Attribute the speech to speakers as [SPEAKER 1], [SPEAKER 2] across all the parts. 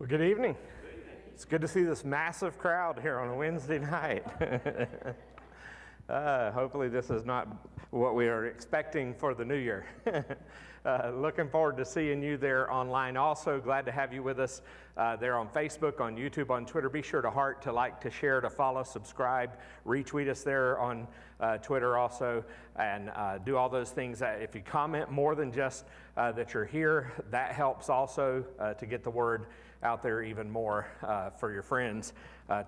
[SPEAKER 1] Well, good evening. It's good to see this massive crowd here on a Wednesday night. uh, hopefully, this is not what we are expecting for the new year. uh, looking forward to seeing you there online. Also, glad to have you with us uh, there on Facebook, on YouTube, on Twitter. Be sure to heart, to like, to share, to follow, subscribe, retweet us there on uh, Twitter also, and uh, do all those things. if you comment more than just uh, that you're here, that helps also to get the word out there even more for your friends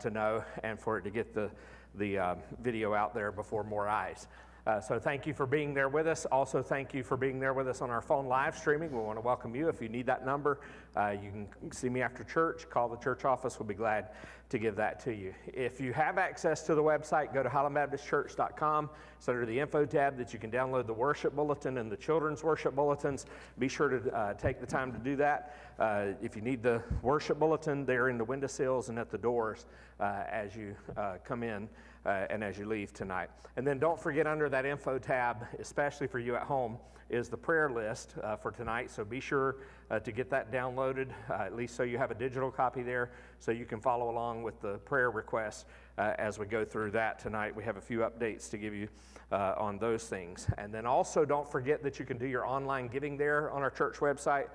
[SPEAKER 1] to know and for it to get the, the video out there before more eyes. Uh, so thank you for being there with us. Also, thank you for being there with us on our phone live streaming. We want to welcome you. If you need that number, uh, you can see me after church. Call the church office. We'll be glad to give that to you. If you have access to the website, go to highlandbaptistchurch.com. It's under the info tab that you can download the worship bulletin and the children's worship bulletins. Be sure to uh, take the time to do that. Uh, if you need the worship bulletin, they're in the windowsills and at the doors uh, as you uh, come in uh, and as you leave tonight. And then don't forget under that info tab, especially for you at home, is the prayer list uh, for tonight. So be sure uh, to get that downloaded, uh, at least so you have a digital copy there so you can follow along with the prayer requests uh, as we go through that tonight. We have a few updates to give you uh, on those things. And then also don't forget that you can do your online giving there on our church website.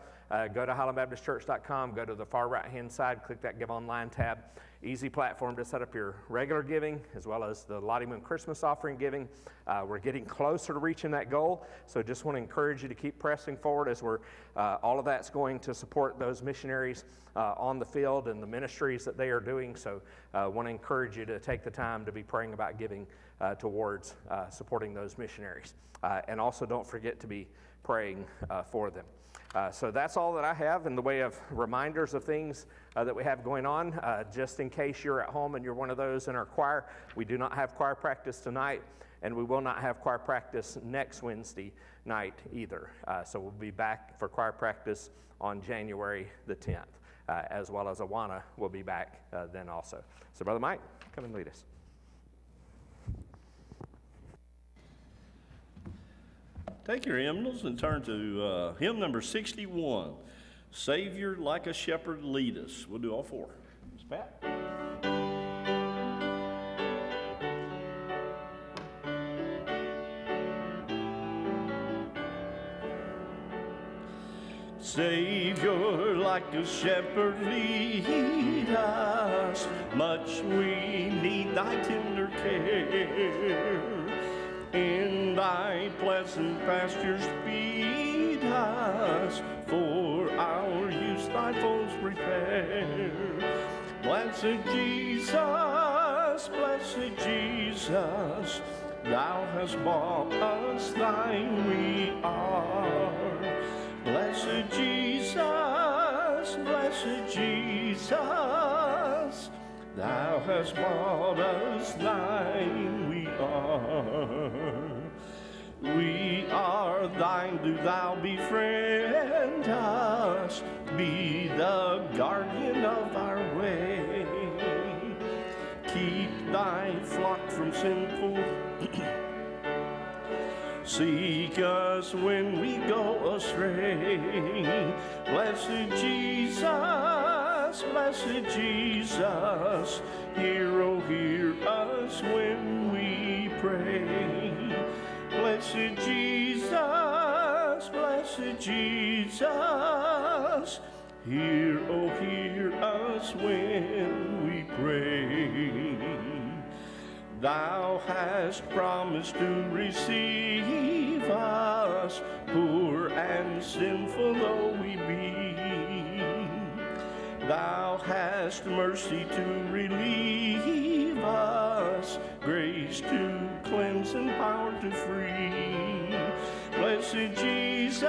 [SPEAKER 1] go to highlandbaptistchurch.com, go to the far right hand side, click that Give Online tab easy platform to set up your regular giving as well as the Lottie Moon Christmas offering giving. Uh, we're getting closer to reaching that goal, so just want to encourage you to keep pressing forward as we're uh, all of that's going to support those missionaries uh, on the field and the ministries that they are doing. So, uh, want to encourage you to take the time to be praying about giving uh, towards supporting those missionaries, and also don't forget to be praying for them. Uh, so that's all that I have in the way of reminders of things uh, that we have going on. Uh, just in case you're at home and you're one of those in our choir, we do not have choir practice tonight, and we will not have choir practice next Wednesday night either. Uh, so we'll be back for choir practice on January the 10th, uh, as well as Awana will be back uh, then also. So, Brother Mike, come and lead us.
[SPEAKER 2] Take your hymnals and turn to uh, hymn number 61 Savior like a shepherd lead us. We'll do all four. Pat. Savior, like a shepherd, lead us. Much we need thy tender care in thy pleasant pastures feed us, for our use thy folds prepare. Blessed Jesus, blessed Jesus, thou hast bought us thine we are. Blessed Jesus, blessed Jesus, Thou hast bought us thine we are. We are thine, do thou befriend us, be the guardian of our way. Keep thy flock from sinful Seek us when we go astray. Blessed Jesus, blessed Jesus, hear, oh, hear us when we pray. Blessed Jesus, blessed Jesus, hear, oh, hear us when we pray. Thou hast promised to receive us, poor and sinful though we be. Thou hast mercy to relieve us, grace to cleanse and power to free. Blessed Jesus,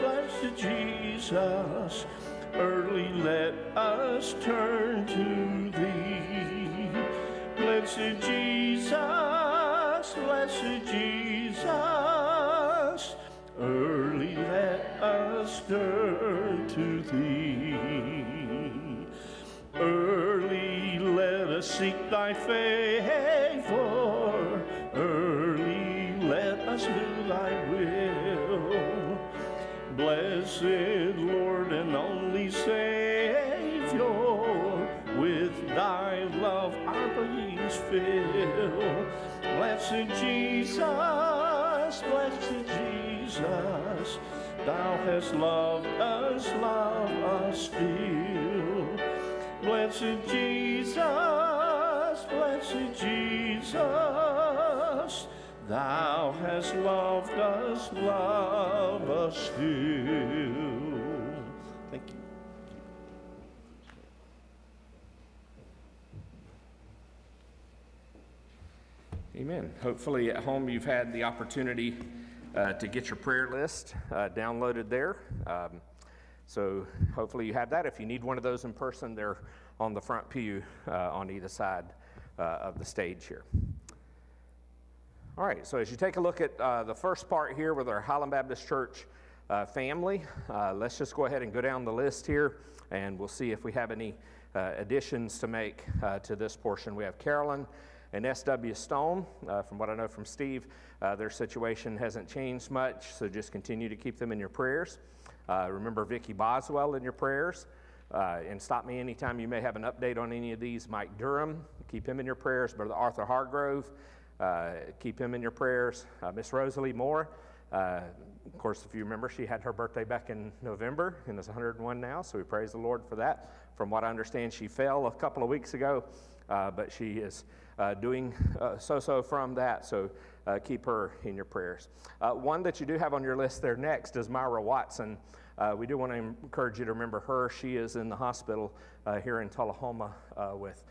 [SPEAKER 2] blessed Jesus, early let us turn to thee. Blessed Jesus, blessed Jesus, early let us turn seek thy favor. Early let us do thy will. blessed Lord and only Savior, with thy love our bellies fill. Blessed Jesus, blessed Jesus, thou hast loved us, love us still. Blessed Jesus, blessed Jesus, thou hast loved us, love us still. Thank you.
[SPEAKER 1] Amen. Hopefully, at home, you've had the opportunity uh, to get your prayer list uh, downloaded there. Um, so, hopefully, you have that. If you need one of those in person, they're on the front pew uh, on either side uh, of the stage here. All right, so as you take a look at uh, the first part here with our Highland Baptist Church uh, family, let's just go ahead and go down the list here and we'll see if we have any additions to make to this portion. We have Carolyn and S.W. Stone. Uh, from what I know from Steve, uh, their situation hasn't changed much, so just continue to keep them in your prayers. Uh, remember Vicki Boswell in your prayers. Uh, and stop me anytime you may have an update on any of these. Mike Durham, keep him in your prayers. Brother Arthur Hargrove, uh, keep him in your prayers. Uh, Miss Rosalie Moore, of course, if you remember, she had her birthday back in November and is 101 now, so we praise the Lord for that. From what I understand, she fell a couple of weeks ago, but she is uh, doing uh, so so from that. So uh, keep her in your prayers. Uh, one that you do have on your list there next is Myra Watson. Uh, we do want to encourage you to remember her. She is in the hospital here in Tullahoma with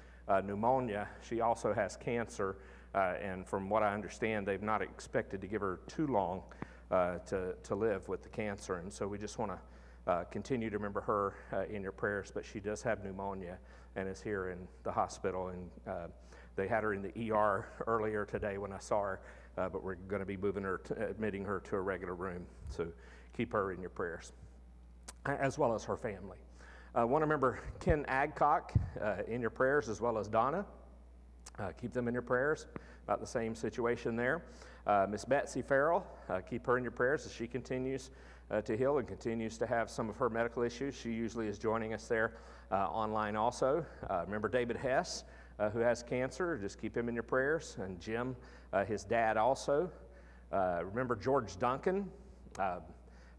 [SPEAKER 1] pneumonia. She also has cancer, and from what I understand, they've not expected to give her too long to, to live with the cancer. And so we just want to uh, continue to remember her uh, in your prayers, but she does have pneumonia and is here in the hospital. And uh, they had her in the ER earlier today when I saw her, uh, but we're going to be moving her, to, admitting her to a regular room. So keep her in your prayers, as well as her family. I uh, want to remember Ken Adcock uh, in your prayers, as well as Donna. Uh, keep them in your prayers. About the same situation there. Uh, Miss Betsy Farrell, uh, keep her in your prayers as she continues to heal and continues to have some of her medical issues. She usually is joining us there online also. remember David Hess uh, who has cancer. Just keep him in your prayers. And Jim, uh, his dad, also. Uh, remember George Duncan, uh,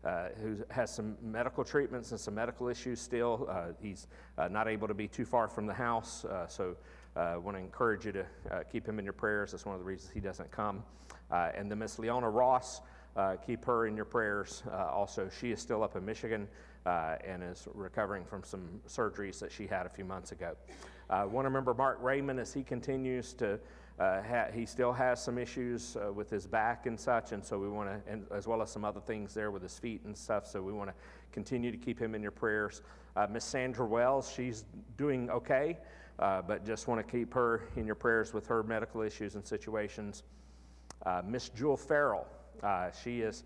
[SPEAKER 1] uh, who has some medical treatments and some medical issues still. he's not able to be too far from the house, so I want to encourage you to keep him in your prayers. That's one of the reasons he doesn't come. and then Miss Leona Ross, uh, keep her in your prayers. Uh, also, she is still up in Michigan uh, and is recovering from some surgeries that she had a few months ago. I uh, want to remember Mark Raymond as he continues to, uh, ha- he still has some issues uh, with his back and such, and so we want to, as well as some other things there with his feet and stuff, so we want to continue to keep him in your prayers. Uh, Miss Sandra Wells, she's doing okay, uh, but just want to keep her in your prayers with her medical issues and situations. Uh, Miss Jewel Farrell, she is,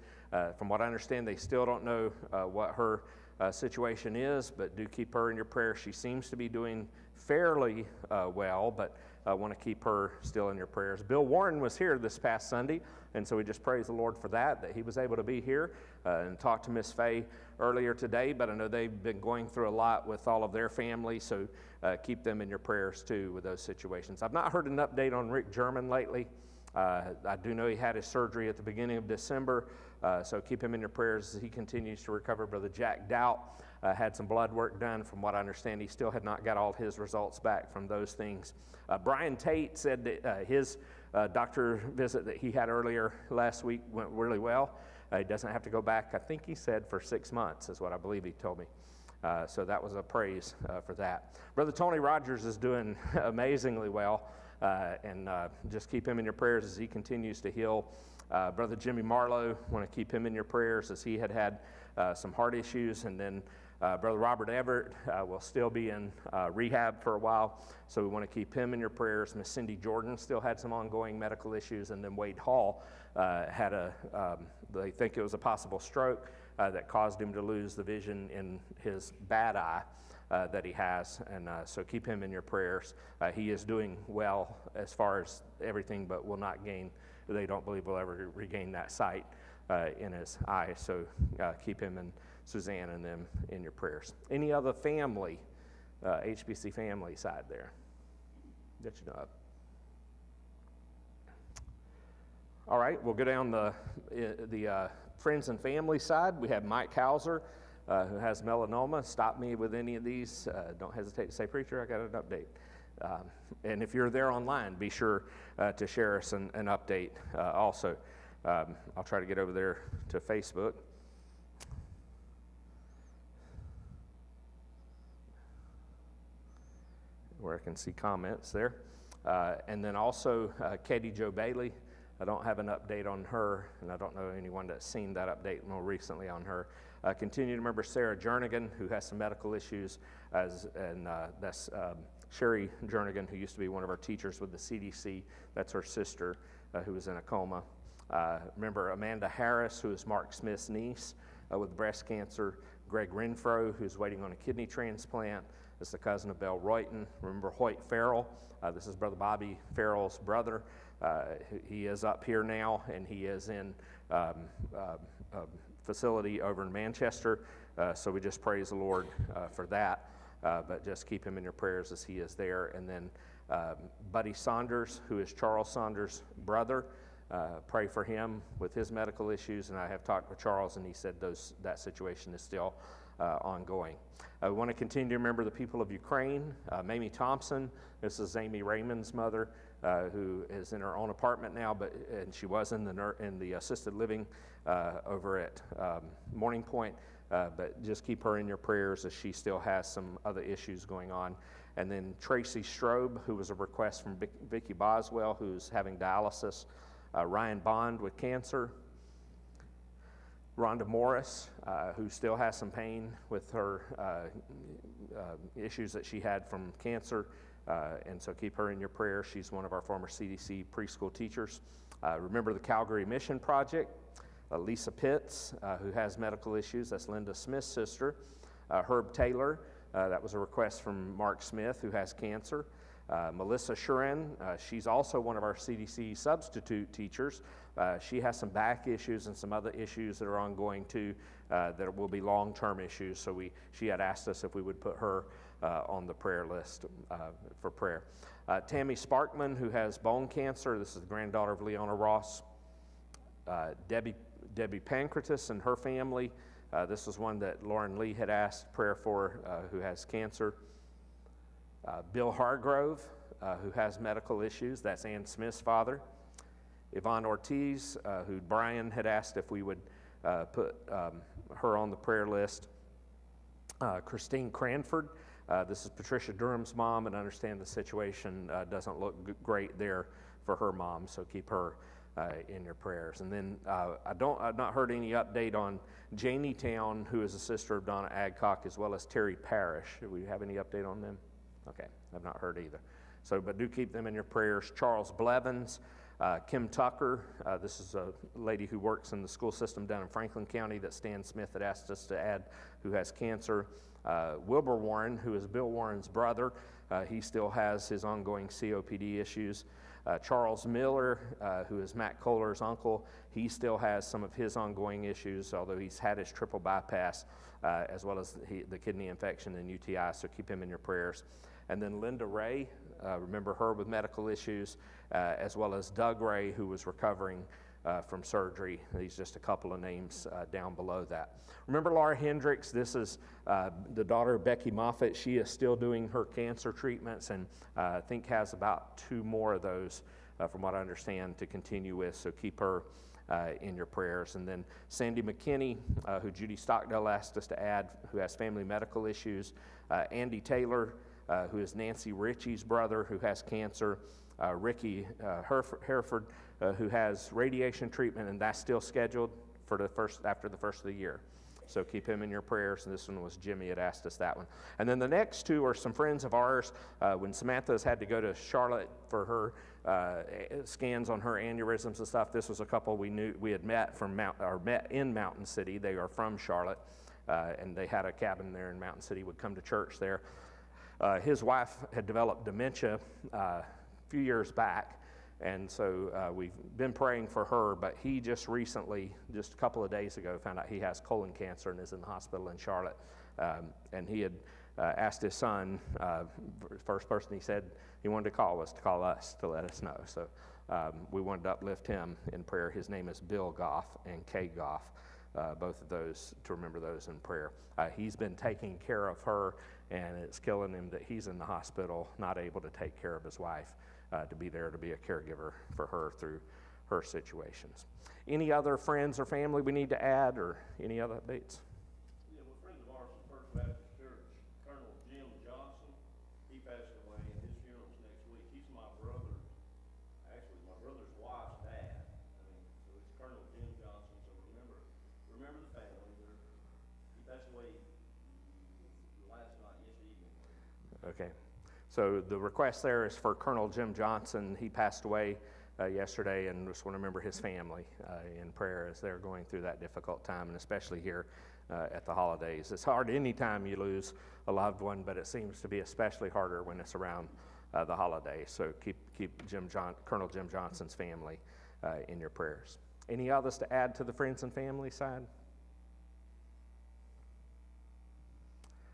[SPEAKER 1] from what I understand, they still don't know what her situation is, but do keep her in your prayers. She seems to be doing fairly uh, well, but I want to keep her still in your prayers. Bill Warren was here this past Sunday, and so we just praise the Lord for that, that he was able to be here uh, and talk to Miss Fay earlier today. But I know they've been going through a lot with all of their family, so uh, keep them in your prayers too with those situations. I've not heard an update on Rick German lately. Uh, I do know he had his surgery at the beginning of December, uh, so keep him in your prayers as he continues to recover. Brother Jack Doubt uh, had some blood work done. From what I understand, he still had not got all his results back from those things. Uh, Brian Tate said that uh, his uh, doctor visit that he had earlier last week went really well. Uh, he doesn't have to go back, I think he said, for six months, is what I believe he told me. Uh, so that was a praise for that. Brother Tony Rogers is doing amazingly well, and just keep him in your prayers as he continues to heal. Brother Jimmy Marlowe, want to keep him in your prayers as he had had some heart issues and then uh, Brother Robert Everett uh, will still be in uh, rehab for a while, so we want to keep him in your prayers. Miss Cindy Jordan still had some ongoing medical issues, and then Wade Hall uh, had a, um, they think it was a possible stroke uh, that caused him to lose the vision in his bad eye. Uh, that he has, and so keep him in your prayers. he is doing well as far as everything, but will not gain, they don't believe will ever regain that sight in his eye. So keep him and Suzanne and them in your prayers. Any other family, uh, HBC family side there that you know of? All right, we'll go down the, the uh, friends and family side. We have Mike Hauser, uh, who has melanoma. Stop me with any of these. Uh, don't hesitate to say, Preacher, I got an update. Um, and if you're there online, be sure uh, to share us an, an update uh, also. Um, I'll try to get over there to Facebook. Where I can see comments there. Uh, and then also uh, Katie Joe Bailey. I don't have an update on her, and I don't know anyone that's seen that update more recently on her. Uh, continue to remember Sarah Jernigan, who has some medical issues, as, and uh, that's um, Sherry Jernigan, who used to be one of our teachers with the CDC. That's her sister, uh, who was in a coma. Uh, remember Amanda Harris, who is Mark Smith's niece with breast cancer. Greg Renfro, who's waiting on a kidney transplant. Is the cousin of Belle Royton. Remember Hoyt Farrell. Uh, this is Brother Bobby Farrell's brother. Uh, he is up here now, and he is in um, uh, a facility over in Manchester. Uh, so we just praise the Lord uh, for that. But just keep him in your prayers as he is there. And then um, Buddy Saunders, who is Charles Saunders' brother. Uh, pray for him with his medical issues. And I have talked with Charles, and he said those, that situation is still ongoing. I want to continue to remember the people of Ukraine. Uh, Mamie Thompson, this is Amy Raymond's mother uh, who is in her own apartment now, but and she was in the in the assisted living uh, over at um, Morning Point. Uh, but just keep her in your prayers as she still has some other issues going on. And then Tracy Strobe, who was a request from Vicky Boswell, who's having dialysis. Uh, Ryan Bond with cancer. Rhonda Morris, uh, who still has some pain with her uh, uh, issues that she had from cancer. Uh, and so keep her in your prayer. She's one of our former CDC preschool teachers. Uh, remember the Calgary Mission Project. Uh, Lisa Pitts, who has medical issues. That's Linda Smith's sister. Herb Taylor, that was a request from Mark Smith, who has cancer. Melissa Shurin, she's also one of our CDC substitute teachers. Uh, she has some back issues and some other issues that are ongoing too, uh, that will be long term issues. So we, she had asked us if we would put her uh, on the prayer list uh, for prayer. Uh, Tammy Sparkman, who has bone cancer, this is the granddaughter of Leona Ross. Uh, Debbie, Debbie Pancratus and her family. this was one that Lauren Lee had asked prayer for, who has cancer. Bill Hargrove, who has medical issues. That's Ann Smith's father. Yvonne Ortiz, uh, who Brian had asked if we would uh, put um, her on the prayer list. Uh, Christine Cranford, uh, this is Patricia Durham's mom, and I understand the situation uh, doesn't look great there for her mom, so keep her uh, in your prayers. And then I don't, I've not heard any update on Janie Town, who is a sister of Donna Adcock, as well as Terry Parrish. Do we have any update on them? Okay, I've not heard either. So, but do keep them in your prayers. Charles Blevins, uh, Kim Tucker, uh, this is a lady who works in the school system down in Franklin County that Stan Smith had asked us to add, who has cancer. Uh, Wilbur Warren, who is Bill Warren's brother, uh, he still has his ongoing COPD issues. Uh, Charles Miller, uh, who is Matt Kohler's uncle, he still has some of his ongoing issues, although he's had his triple bypass as well as he, the kidney infection and UTI, so keep him in your prayers. And then Linda Ray, remember her with medical issues, as well as Doug Ray, who was recovering uh, from surgery. These just a couple of names uh, down below that. Remember Laura Hendricks? This is uh, the daughter of Becky Moffat. She is still doing her cancer treatments and uh, I think has about two more of those, uh, from what I understand, to continue with. So keep her. Uh, in your prayers. And then Sandy McKinney, who Judy Stockdale asked us to add, who has family medical issues. Andy Taylor, who is Nancy Ritchie's brother, who has cancer. Ricky Hereford, uh, who has radiation treatment, and that's still scheduled for the first after the first of the year. So keep him in your prayers. And this one was Jimmy had asked us that one. And then the next two are some friends of ours. Uh, when Samantha's had to go to Charlotte for her uh, scans on her aneurysms and stuff, this was a couple we knew we had met from Mount or met in Mountain City. They are from Charlotte, uh, and they had a cabin there in Mountain City. Would come to church there. Uh, his wife had developed dementia uh, a few years back And so uh, we've been praying for her, but he just recently, just a couple of days ago, found out he has colon cancer and is in the hospital in Charlotte. Um, and he had uh, asked his son, uh, first person he said he wanted to call was to call us to let us know. So um, we wanted to uplift him in prayer. His name is Bill Goff and Kay Goff, uh, both of those, to remember those in prayer. Uh, he's been taking care of her, and it's killing him that he's in the hospital, not able to take care of his wife uh, to be there to be a caregiver for her through her situations. Any other friends or family we need to add, or any other updates?
[SPEAKER 2] Yeah, well, friends of ours from First Baptist Church, Colonel Jim Johnson, he passed away, and his funeral's next week. He's my brother, actually, my brother's wife's dad. I mean, so it's Colonel Jim Johnson, so remember, remember the family. They're, he passed away last night, yesterday evening.
[SPEAKER 1] Okay. So the request there is for Colonel Jim Johnson. He passed away uh, yesterday, and just want to remember his family uh, in prayer as they're going through that difficult time, and especially here uh, at the holidays. It's hard any time you lose a loved one, but it seems to be especially harder when it's around uh, the holidays. So keep keep Jim John, Colonel Jim Johnson's family uh, in your prayers. Any others to add to the friends and family side?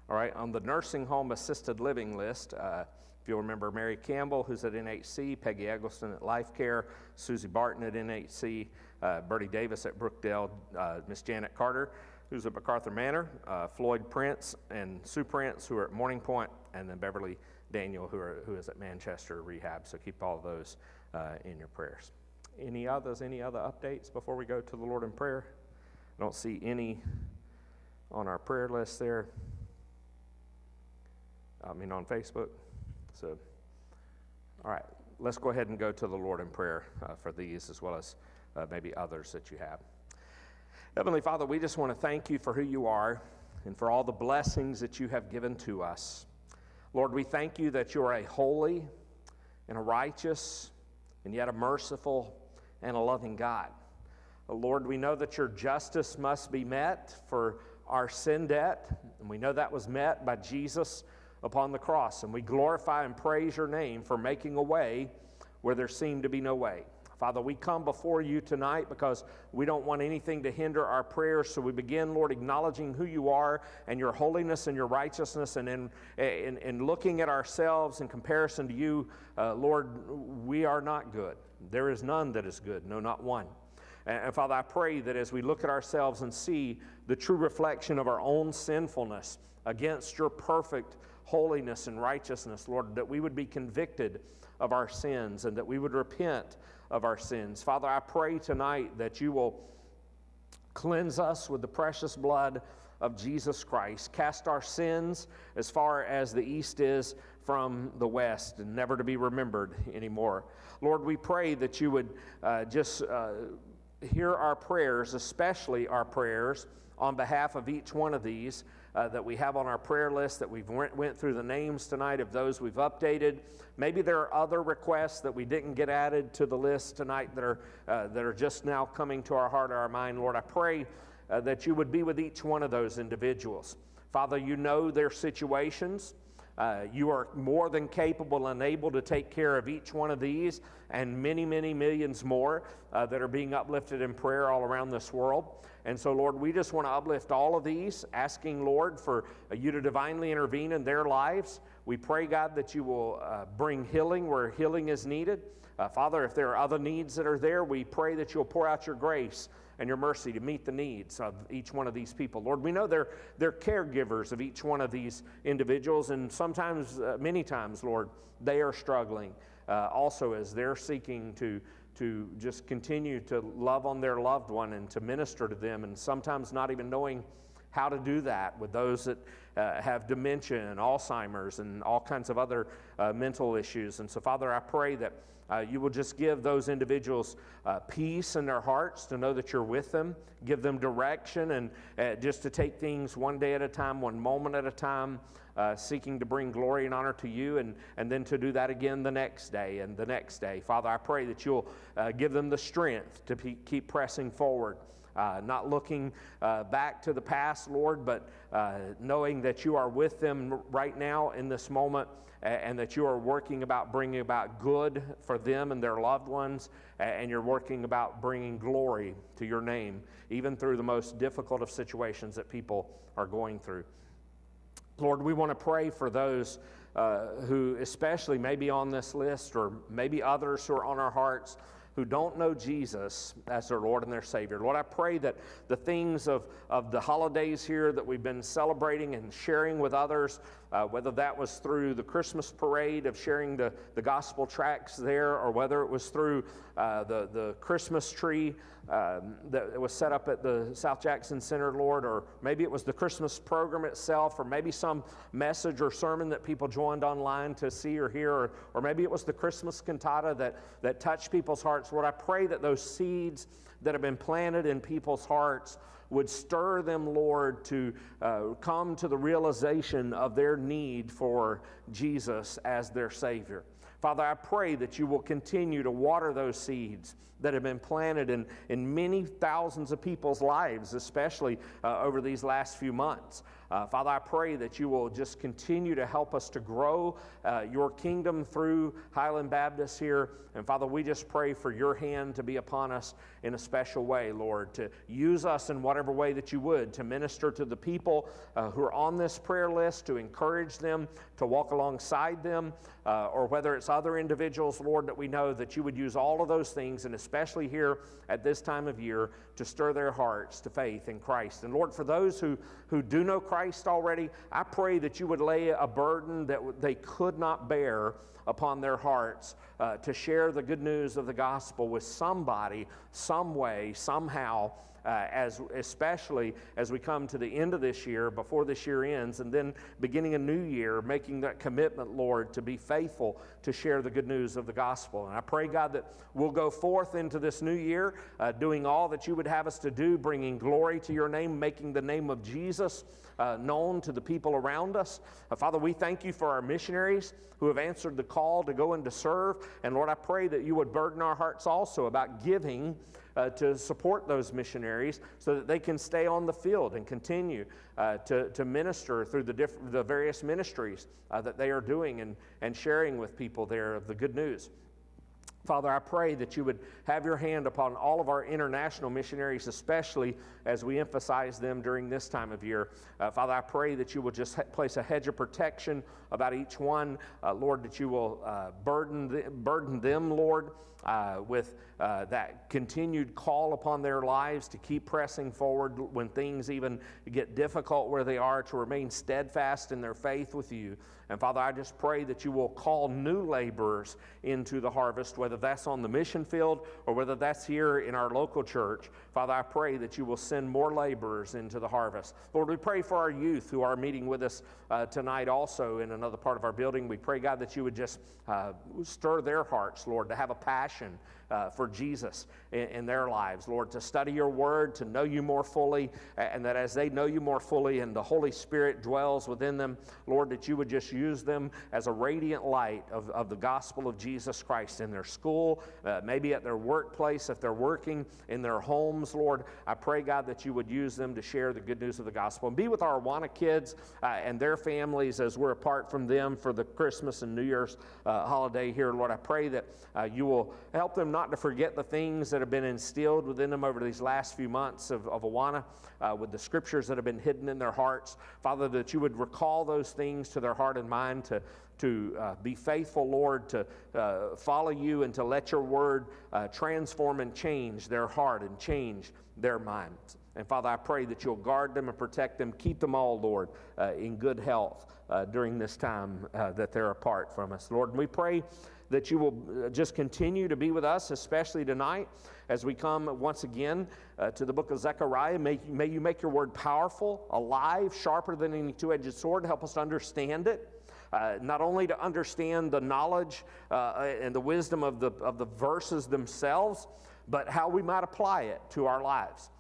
[SPEAKER 1] All right, on the nursing home assisted living list, uh, if you'll remember Mary Campbell, who's at NHC, Peggy Eggleston at Life Care, Susie Barton at NHC, uh, Bertie Davis at Brookdale, uh, Miss Janet Carter, who's at MacArthur Manor, uh, Floyd Prince and Sue Prince, who are at Morning Point, and then Beverly Daniel, who, are, who is at Manchester Rehab. So keep all of those uh, in your prayers. Any others, any other updates before we go to the Lord in prayer? I don't see any on our prayer list there. I mean, on Facebook. So, all right, let's go ahead and go to the Lord in prayer uh, for these as well as uh, maybe others that you have. Heavenly Father, we just want to thank you for who you are and for all the blessings that you have given to us. Lord, we thank you that you are a holy and a righteous and yet a merciful and a loving God. Lord, we know that your justice must be met for our sin debt, and we know that was met by Jesus upon the cross. And we glorify and praise your name for making a way where there seemed to be no way. Father, we come before you tonight because we don't want anything to hinder our prayers. So we begin, Lord, acknowledging who you are and your holiness and your righteousness. And in, in, in looking at ourselves in comparison to you, uh, Lord, we are not good. There is none that is good, no, not one. And, and Father, I pray that as we look at ourselves and see the true reflection of our own sinfulness against your perfect holiness and righteousness, Lord, that we would be convicted of our sins and that we would repent of our sins. Father, I pray tonight that you will cleanse us with the precious blood of Jesus Christ, cast our sins as far as the east is from the west, and never to be remembered anymore. Lord, we pray that you would uh, just uh, hear our prayers, especially our prayers on behalf of each one of these uh, that we have on our prayer list that we've went, went through the names tonight of those we've updated. Maybe there are other requests that we didn't get added to the list tonight that are, uh, that are just now coming to our heart or our mind. Lord, I pray uh, that you would be with each one of those individuals. Father, you know their situations. Uh, you are more than capable and able to take care of each one of these and many, many millions more uh, that are being uplifted in prayer all around this world. And so, Lord, we just want to uplift all of these, asking, Lord, for you to divinely intervene in their lives. We pray, God, that you will uh, bring healing where healing is needed. Uh, Father, if there are other needs that are there, we pray that you'll pour out your grace and your mercy to meet the needs of each one of these people. Lord, we know they're, they're caregivers of each one of these individuals, and sometimes, uh, many times, Lord, they are struggling uh, also as they're seeking to to just continue to love on their loved one and to minister to them, and sometimes not even knowing how to do that with those that uh, have dementia and Alzheimer's and all kinds of other uh, mental issues. And so, Father, I pray that uh, you will just give those individuals uh, peace in their hearts to know that you're with them, give them direction, and uh, just to take things one day at a time, one moment at a time uh, seeking to bring glory and honor to you, and, and then to do that again the next day and the next day. Father, I pray that you'll give them the strength to keep pressing forward. Uh, not looking uh, back to the past, Lord, but uh, knowing that you are with them right now in this moment and that you are working about bringing about good for them and their loved ones, and you're working about bringing glory to your name, even through the most difficult of situations that people are going through. Lord, we want to pray for those uh, who, especially maybe on this list, or maybe others who are on our hearts who don't know Jesus as their Lord and their Savior. Lord, I pray that the things of, of the holidays here that we've been celebrating and sharing with others, uh, whether that was through the Christmas parade of sharing the, the gospel tracts there, or whether it was through uh, the, the Christmas tree um, that was set up at the South Jackson Center, Lord, or maybe it was the Christmas program itself, or maybe some message or sermon that people joined online to see or hear, or, or maybe it was the Christmas cantata that, that touched people's hearts. Lord, I pray that those seeds that have been planted in people's hearts would stir them, Lord, to uh, come to the realization of their need for Jesus as their Savior. Father, I pray that you will continue to water those seeds that have been planted in, in many thousands of people's lives, especially uh, over these last few months. Uh, Father, I pray that you will just continue to help us to grow uh, your kingdom through Highland Baptist here. And Father, we just pray for your hand to be upon us in a special way, Lord, to use us in whatever way that you would, to minister to the people uh, who are on this prayer list, to encourage them, to walk alongside them, uh, or whether it's other individuals, Lord, that we know that you would use all of those things, and especially here at this time of year, to stir their hearts to faith in Christ. And Lord, for those who, who do know Christ already, I pray that you would lay a burden that they could not bear upon their hearts uh, to share the good news of the gospel with somebody, some way, somehow uh, as especially as we come to the end of this year, before this year ends, and then beginning a new year, making that commitment, Lord, to be faithful to share the good news of the gospel. And I pray, God, that we'll go forth into this new year uh, doing all that you would have us to do, bringing glory to your name, making the name of Jesus uh, known to the people around us. Uh, Father, we thank you for our missionaries who have answered the call to go and to serve. And Lord, I pray that you would burden our hearts also about giving uh, to support those missionaries so that they can stay on the field and continue uh, to, to minister through the, diff- the various ministries uh, that they are doing and, and sharing with people there of the good news. Father, I pray that you would have your hand upon all of our international missionaries, especially as we emphasize them during this time of year. Uh, Father, I pray that you will just place a hedge of protection about each one. Uh, Lord, that you will uh, burden, the, burden them, Lord, uh, with uh, that continued call upon their lives to keep pressing forward when things even get difficult where they are, to remain steadfast in their faith with you. And Father, I just pray that you will call new laborers into the harvest, whether that's on the mission field or whether that's here in our local church. Father, I pray that you will send more laborers into the harvest. Lord, we pray for our youth who are meeting with us uh, tonight also in another part of our building. We pray, God, that you would just uh, stir their hearts, Lord, to have a passion uh, for Jesus in, in, their lives, Lord, to study your word, to know you more fully, and that as they know you more fully and the Holy Spirit dwells within them, Lord, that you would just use them as a radiant light of, of the gospel of Jesus Christ in their school, uh, maybe at their workplace, if they're working in their homes, Lord. I pray, God, that you would use them to share the good news of the gospel and be with our Awana kids uh, and their families as we're apart from them for the Christmas and New Year's uh, holiday here, Lord. I pray that uh, you will help them not to forget the things that have been instilled within them over these last few months of, of Awana, uh, with the scriptures that have been hidden in their hearts. Father, that you would recall those things to their heart and mind to, to uh, be faithful, Lord, to uh, follow you and to let your word uh, transform and change their heart and change their minds. And Father, I pray that you'll guard them and protect them, keep them all, Lord, uh, in good health uh, during this time uh, that they're apart from us. Lord, and we pray that you will uh, just continue to be with us, especially tonight as we come once again uh, to the book of Zechariah. May, may you make your word powerful, alive, sharper than any two edged sword, help us to understand it. Uh, not only to understand the knowledge uh, and the wisdom of the, of the verses themselves, but how we might apply it to our lives.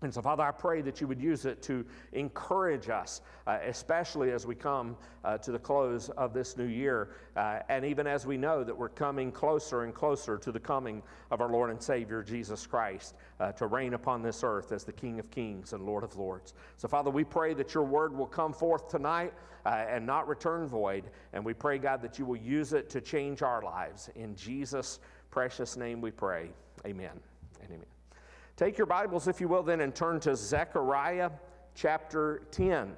[SPEAKER 1] And so, Father, I pray that you would use it to encourage us, uh, especially as we come uh, to the close of this new year, uh, and even as we know that we're coming closer and closer to the coming of our Lord and Savior, Jesus Christ, uh, to reign upon this earth as the King of Kings and Lord of Lords. So, Father, we pray that your word will come forth tonight uh, and not return void. And we pray, God, that you will use it to change our lives. In Jesus' precious name we pray. Amen and amen. Take your Bibles, if you will, then, and turn to Zechariah chapter 10.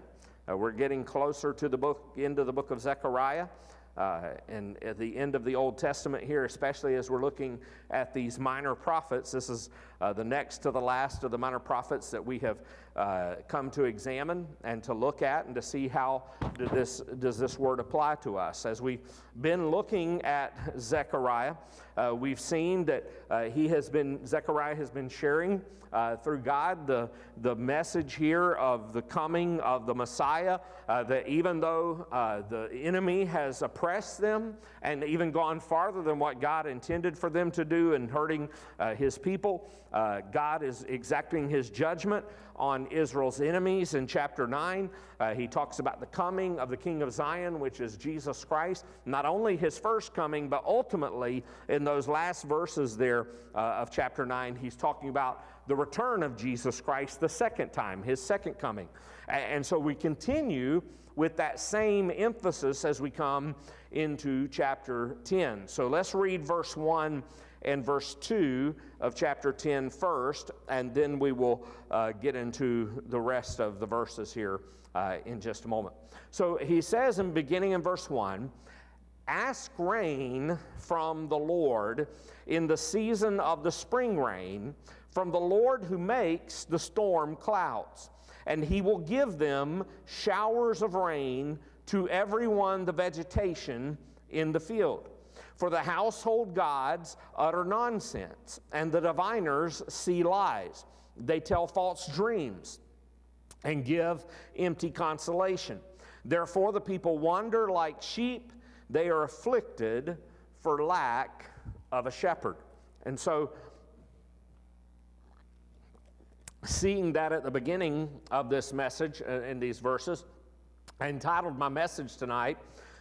[SPEAKER 1] Uh, we're getting closer to the book, end of the book of Zechariah. Uh, and at the end of the Old Testament here, especially as we're looking at these minor prophets, this is uh, the next to the last of the minor prophets that we have uh, come to examine and to look at and to see how this, does this word apply to us. As we've been looking at Zechariah, uh, we've seen that uh, he has been, Zechariah has been sharing uh, through God the, the message here of the coming of the Messiah, uh, that even though the enemy has oppressed them and even gone farther than what God intended for them to do in hurting his people, God is exacting his judgment on Israel's enemies in chapter 9. Uh, he talks about the coming of the King of Zion, which is Jesus Christ. Not only his first coming, but ultimately in those last verses there uh, of chapter 9, he's talking about the return of Jesus Christ the second time, his second coming. And so we continue with that same emphasis as we come into chapter 10. So let's read verse 1 and verse 2 of chapter 10 first, and then we will uh, get into the rest of the verses here uh, in just a moment. So he says in beginning in verse 1 Ask rain from the Lord in the season of the spring rain from the Lord who makes the storm clouds, and he will give them showers of rain to everyone the vegetation in the field. For the household gods utter nonsense, and the diviners see lies. They tell false dreams and give empty consolation. Therefore, the people wander like sheep, they are afflicted for lack of a shepherd. And so, seeing that at the beginning of this message uh, in these verses, I entitled my message tonight,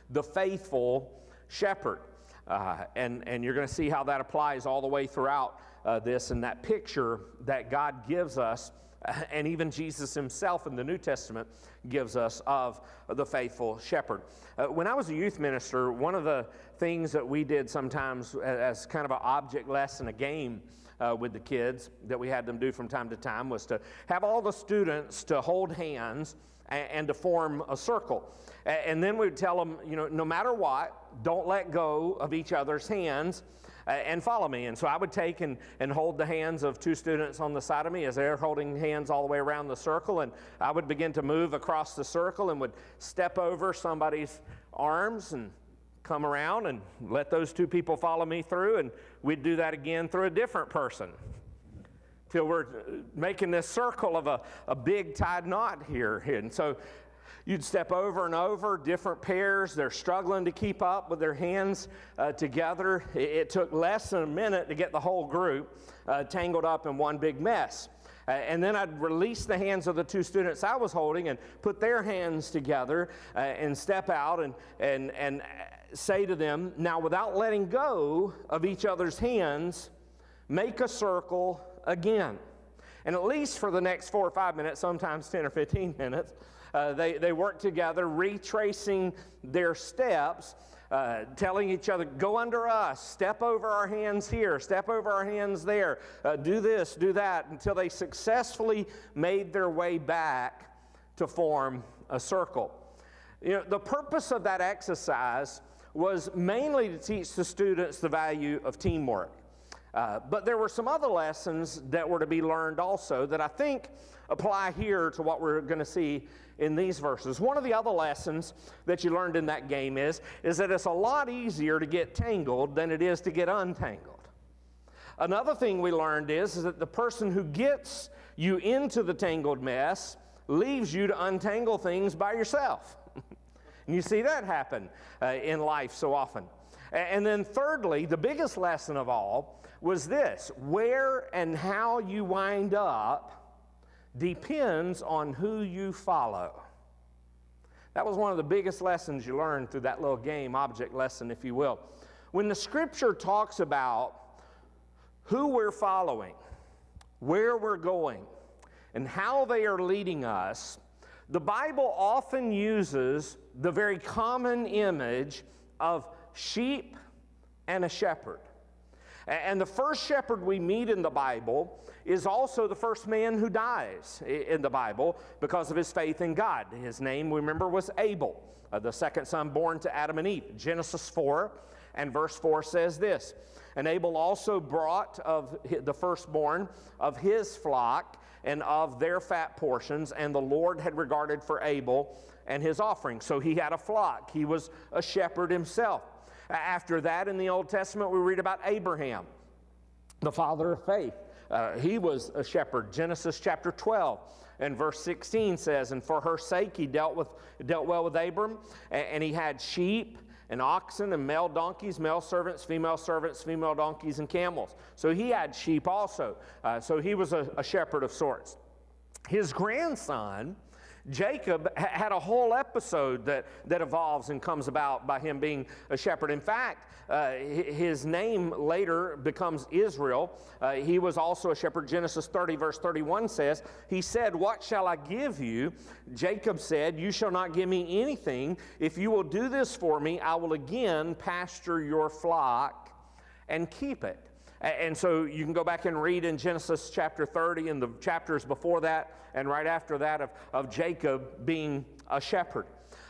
[SPEAKER 1] The Faithful Shepherd. Uh, and, and you're going to see how that applies all the way throughout uh, this and that picture that God gives us, and even Jesus himself in the New Testament gives us of the faithful shepherd. Uh, when I was a youth minister, one of the things that we did sometimes as kind of an object lesson, a game, uh, with the kids that we had them do from time to time was to have all the students to hold hands and, to form a circle. And then we'd tell them, you know, no matter what, don't let go of each other's hands uh, and follow me. And so I would take and, and hold the hands of two students on the side of me as they're holding hands all the way around the circle. And I would begin to move across the circle and would step over somebody's arms and come around and let those two people follow me through, and we'd do that again through a different person. Till we're making this circle of a, a big tied knot here. And so you'd step over and over, different pairs. They're struggling to keep up with their hands uh, together. It, it, took less than a minute to get the whole group uh, tangled up in one big mess. Uh, and then I'd release the hands of the two students I was holding and put their hands together uh, and step out and, and, and say to them, Now, without letting go of each other's hands, make a circle again. And at least for the next four or five minutes, sometimes 10 or 15 minutes, uh, they, they work together, retracing their steps, uh, telling each other, Go under us, step over our hands here, step over our hands there, uh, do this, do that, until they successfully made their way back to form a circle. You know, the purpose of that exercise was mainly to teach the students the value of teamwork. Uh, but there were some other lessons that were to be learned also that I think apply here to what we're going to see in these verses. One of the other lessons that you learned in that game is, is that it's a lot easier to get tangled than it is to get untangled. Another thing we learned is, is that the person who gets you into the tangled mess leaves you to untangle things by yourself. And you see that happen uh, in life so often. And then, thirdly, the biggest lesson of all was this where and how you wind up depends on who you follow. That was one of the biggest lessons you learned through that little game, object lesson, if you will. When the scripture talks about who we're following, where we're going, and how they are leading us, the Bible often uses the very common image of sheep and a shepherd. And the first shepherd we meet in the Bible is also the first man who dies in the Bible because of his faith in God. His name, we remember, was Abel, uh, the second son born to Adam and Eve. Genesis 4 and verse 4 says this And Abel also brought of the firstborn of his flock and of their fat portions, and the Lord had regarded for Abel and his offering. So he had a flock, he was a shepherd himself. After that, in the Old Testament, we read about Abraham, the father of faith. Uh, he was a shepherd. Genesis chapter 12 and verse 16 says, And for her sake he dealt, with, dealt well with Abram, and, and he had sheep and oxen and male donkeys, male servants, female servants, female donkeys, and camels. So he had sheep also. Uh, so he was a, a shepherd of sorts. His grandson, Jacob had a whole episode that, that evolves and comes about by him being a shepherd. In fact, uh, his name later becomes Israel. Uh, he was also a shepherd. Genesis 30, verse 31 says, He said, What shall I give you? Jacob said, You shall not give me anything. If you will do this for me, I will again pasture your flock and keep it. And so you can go back and read in Genesis chapter 30 and the chapters before that and right after that of, of Jacob being a shepherd.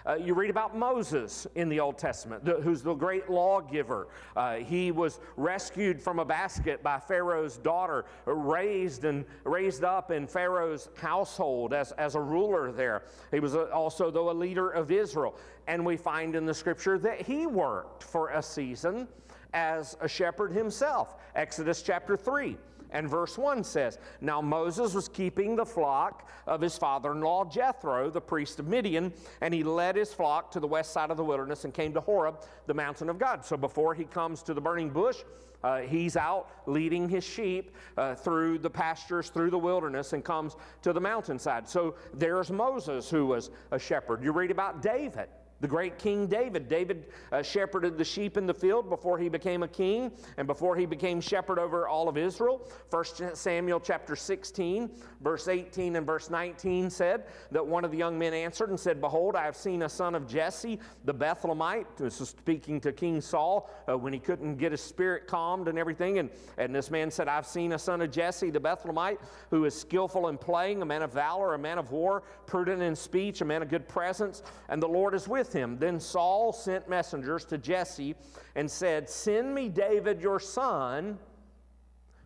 [SPEAKER 1] Uh, you read about Moses in the Old Testament, the, who's the great lawgiver. Uh, he was rescued from a basket by Pharaoh's daughter, raised and raised up in Pharaoh's household as, as a ruler there. He was a, also, though, a leader of Israel. And we find in the scripture that he worked for a season as a shepherd himself. Exodus chapter 3 and verse 1 says, Now Moses was keeping the flock of his father in law Jethro, the priest of Midian, and he led his flock to the west side of the wilderness and came to Horeb, the mountain of God. So before he comes to the burning bush, uh, he's out leading his sheep uh, through the pastures, through the wilderness, and comes to the mountainside. So there's Moses, who was a shepherd. You read about David. The great King David. David uh, shepherded the sheep in the field before he became a king and before he became shepherd over all of Israel. 1 Samuel chapter 16, verse 18 and verse 19 said that one of the young men answered and said, Behold, I have seen a son of Jesse, the Bethlehemite. This is speaking to King Saul uh, when he couldn't get his spirit calmed and everything. And, and this man said, I've seen a son of Jesse, the Bethlehemite, who is skillful in playing, a man of valor, a man of war, prudent in speech, a man of good presence, and the Lord is with with him. Then Saul sent messengers to Jesse and said, Send me David your son,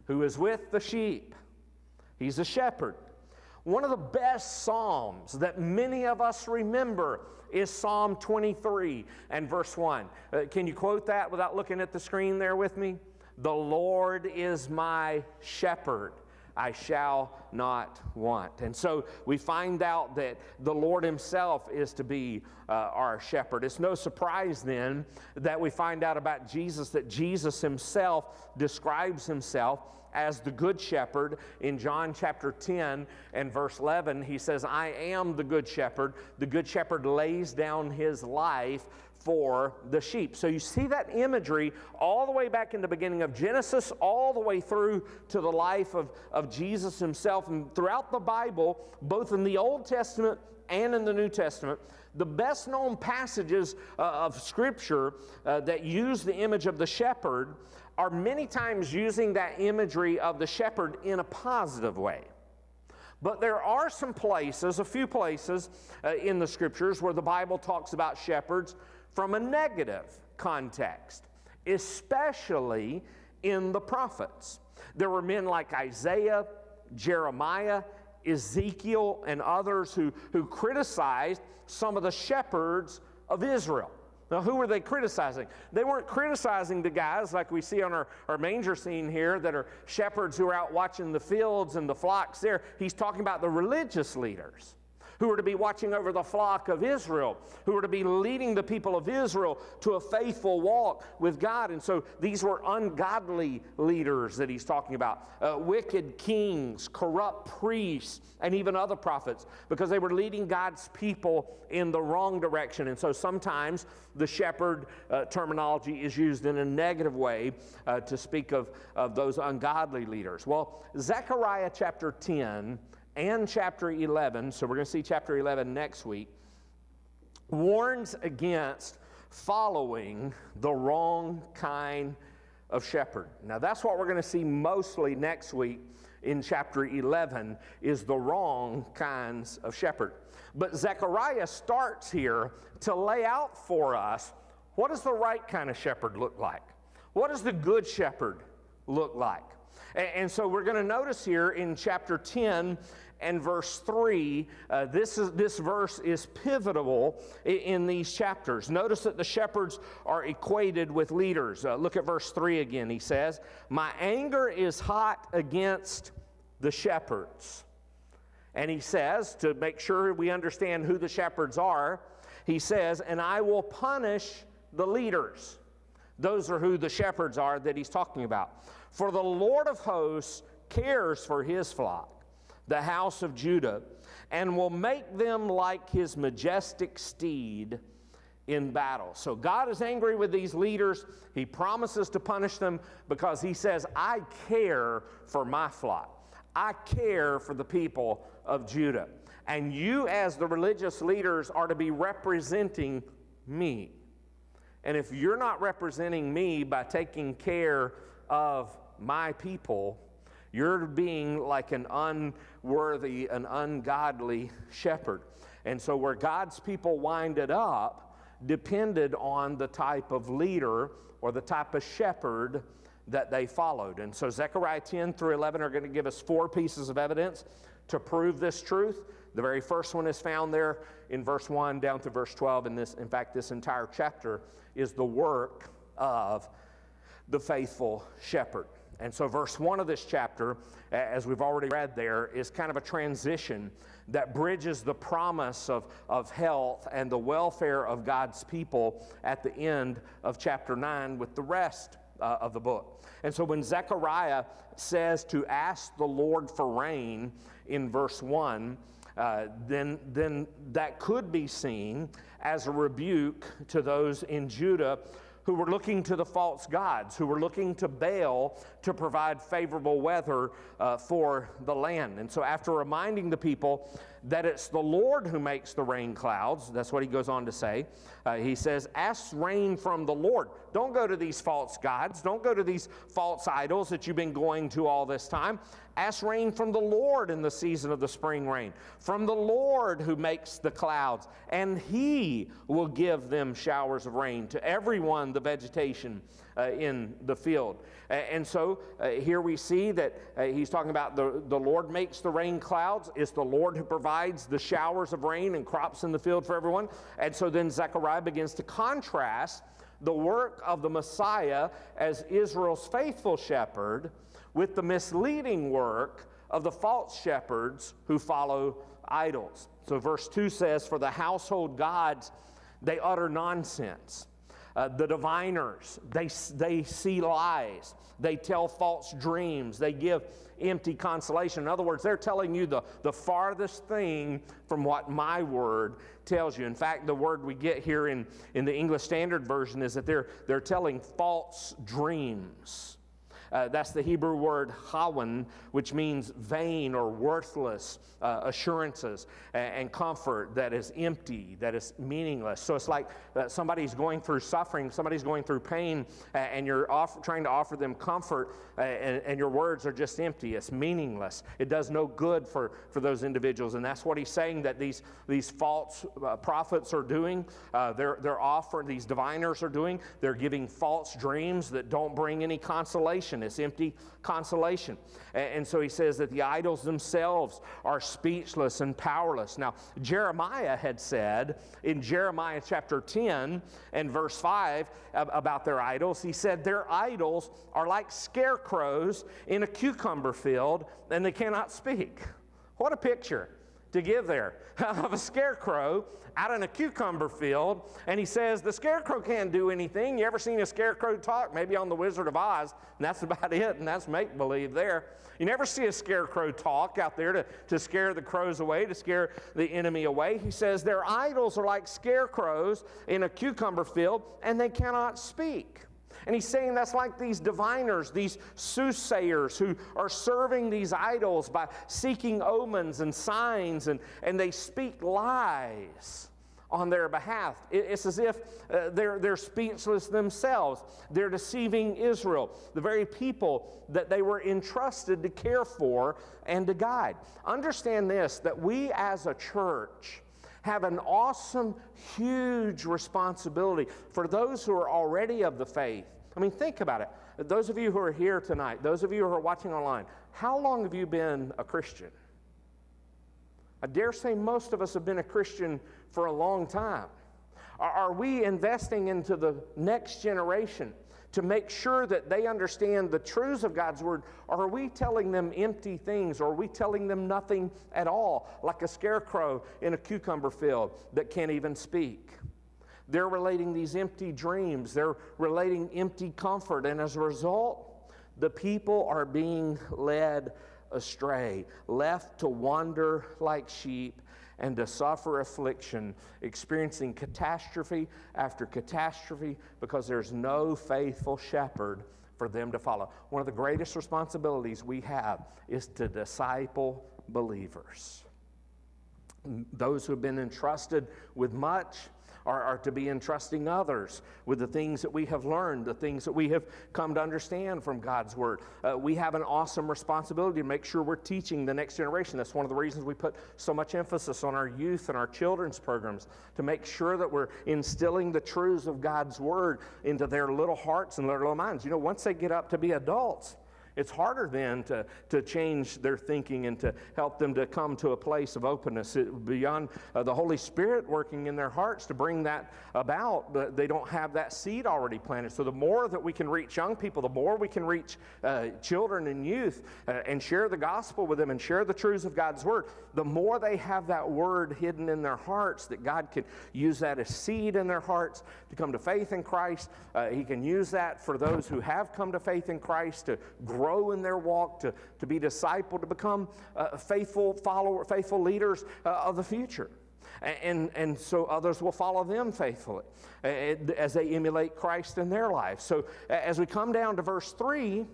[SPEAKER 1] who is with the sheep. He's a shepherd. One of the best Psalms that many of us remember is Psalm 23 and verse 1. Uh, can you quote that without looking at the screen there with me? The Lord is my shepherd. I shall not want. And so we find out that the Lord Himself is to be uh, our shepherd. It's no surprise then that we find out about Jesus that Jesus Himself describes Himself as the good shepherd in John chapter 10 and verse 11. He says, I am the good shepherd. The good shepherd lays down his life for the sheep. So you see that imagery all the way back in the beginning of Genesis, all the way through to the life of, of Jesus himself. And throughout the Bible, both in the Old Testament and in the New Testament, the best known passages uh, of Scripture uh, that use the image of the shepherd are many times using that imagery of the shepherd in a positive way. But there are some places, a few places uh, in the scriptures where the Bible talks about shepherds from a negative context, especially in the prophets. There were men like Isaiah, Jeremiah, Ezekiel, and others who, who criticized some of the shepherds of Israel. Now, who were they criticizing? They weren't criticizing the guys like we see on our, our manger scene here that are shepherds who are out watching the fields and the flocks there. He's talking about the religious leaders who were to be watching over the flock of Israel, who were to be leading the people of Israel to a faithful walk with God. And so these were ungodly leaders that he's talking about uh, wicked kings, corrupt priests, and even other prophets, because they were leading God's people in the wrong direction. And so sometimes the shepherd uh, terminology is used in a negative way uh, to speak of, of those ungodly leaders. Well, Zechariah chapter 10 and chapter 11, so we're going to see chapter 11 next week, warns against following the wrong kind of shepherd. Now that's what we're going to see mostly next week in chapter 11 is the wrong kinds of shepherd. But Zechariah starts here to lay out for us what does the right kind of shepherd look like? What does the good shepherd look like? And, so we're going to notice here in chapter 10 and verse 3, uh, this, is, this verse is pivotal in, in, these chapters. Notice that the shepherds are equated with leaders. Uh, look at verse 3 again. He says, My anger is hot against the shepherds. And he says, to make sure we understand who the shepherds are, he says, And I will punish the leaders. Those are who the shepherds are that he's talking about. For the Lord of hosts cares for his flock the house of Judah, and will make them like his majestic steed in battle. So God is angry with these leaders. He promises to punish them because he says, I care for my flock. I care for the people of Judah. And you, as the religious leaders, are to be representing me. And if you're not representing me by taking care of my people, you're being like an unworthy, an ungodly shepherd. And so, where God's people winded up depended on the type of leader or the type of shepherd that they followed. And so, Zechariah 10 through 11 are going to give us four pieces of evidence to prove this truth. The very first one is found there in verse 1 down to verse 12. And this, in fact, this entire chapter is the work of the faithful shepherd. And so, verse 1 of this chapter, as we've already read there, is kind of a transition that bridges the promise of, of health and the welfare of God's people at the end of chapter 9 with the rest uh, of the book. And so, when Zechariah says to ask the Lord for rain in verse 1, uh, then, then that could be seen as a rebuke to those in Judah who were looking to the false gods, who were looking to Baal to provide favorable weather uh, for the land. And so, after reminding the people that it's the Lord who makes the rain clouds, that's what he goes on to say. Uh, he says, Ask rain from the Lord. Don't go to these false gods. Don't go to these false idols that you've been going to all this time. Ask rain from the Lord in the season of the spring rain, from the Lord who makes the clouds, and He will give them showers of rain to everyone, the vegetation uh, in the field. and so uh, here we see that uh, he's talking about the, the Lord makes the rain clouds. It's the Lord who provides the showers of rain and crops in the field for everyone. And so then Zechariah begins to contrast the work of the Messiah as Israel's faithful shepherd with the misleading work of the false shepherds who follow idols. So, verse 2 says, For the household gods, they utter nonsense. Uh, the diviners, they, they see lies. They tell false dreams. They give empty consolation. In other words, they're telling you the, the farthest thing from what my word tells you. In fact, the word we get here in, in the English Standard Version is that they're, they're telling false dreams. Uh, that's the Hebrew word hawan, which means vain or worthless uh, assurances and, and, comfort that is empty, that is meaningless. So it's like uh, somebody's going through suffering, somebody's going through pain, and you're off, trying to offer them comfort, uh, and, and, your words are just empty. It's meaningless. It does no good for, for those individuals. And that's what he's saying that these, these false uh, prophets are doing. Uh, they're, they're offering, these diviners are doing. They're giving false dreams that don't bring any consolation it's empty consolation. And so he says that the idols themselves are speechless and powerless. Now, Jeremiah had said in Jeremiah chapter 10 and verse 5 about their idols, he said, Their idols are like scarecrows in a cucumber field and they cannot speak. What a picture. To give there of a scarecrow out in a cucumber field. And he says, The scarecrow can't do anything. You ever seen a scarecrow talk? Maybe on The Wizard of Oz, and that's about it, and that's make believe there. You never see a scarecrow talk out there to, to scare the crows away, to scare the enemy away. He says, Their idols are like scarecrows in a cucumber field, and they cannot speak. And he's saying that's like these diviners, these soothsayers who are serving these idols by seeking omens and signs, and, and they speak lies on their behalf. It's as if uh, they're, they're speechless themselves. They're deceiving Israel, the very people that they were entrusted to care for and to guide. Understand this that we as a church, have an awesome, huge responsibility for those who are already of the faith. I mean, think about it. Those of you who are here tonight, those of you who are watching online, how long have you been a Christian? I dare say most of us have been a Christian for a long time. Are, we investing into the next generation? To make sure that they understand the truths of God's word? Or are we telling them empty things? Or are we telling them nothing at all, like a scarecrow in a cucumber field that can't even speak? They're relating these empty dreams, they're relating empty comfort, and as a result, the people are being led astray, left to wander like sheep and to suffer affliction, experiencing catastrophe after catastrophe because there's no faithful shepherd for them to follow. One of the greatest responsibilities we have is to disciple believers. Those who have been entrusted with much are, are to be entrusting others with the things that we have learned, the things that we have come to understand from God's Word. Uh, we have an awesome responsibility to make sure we're teaching the next generation. That's one of the reasons we put so much emphasis on our youth and our children's programs to make sure that we're instilling the truths of God's Word into their little hearts and their little minds. You know, once they get up to be adults, it's harder then to, to change their thinking and to help them to come to a place of openness it, beyond uh, the Holy Spirit working in their hearts to bring that about, but they don't have that seed already planted. So the more that we can reach young people, the more we can reach uh, children and youth uh, and share the gospel with them and share the truths of God's word, the more they have that word hidden in their hearts that God can use that as seed in their hearts to come to faith in Christ. Uh, he can use that for those who have come to faith in Christ to grow grow in their walk, to, to be discipled, to become uh, faithful follower, faithful leaders uh, of the future. And, and so others will follow them faithfully uh, as they emulate Christ in their lives. So as we come down to verse 3,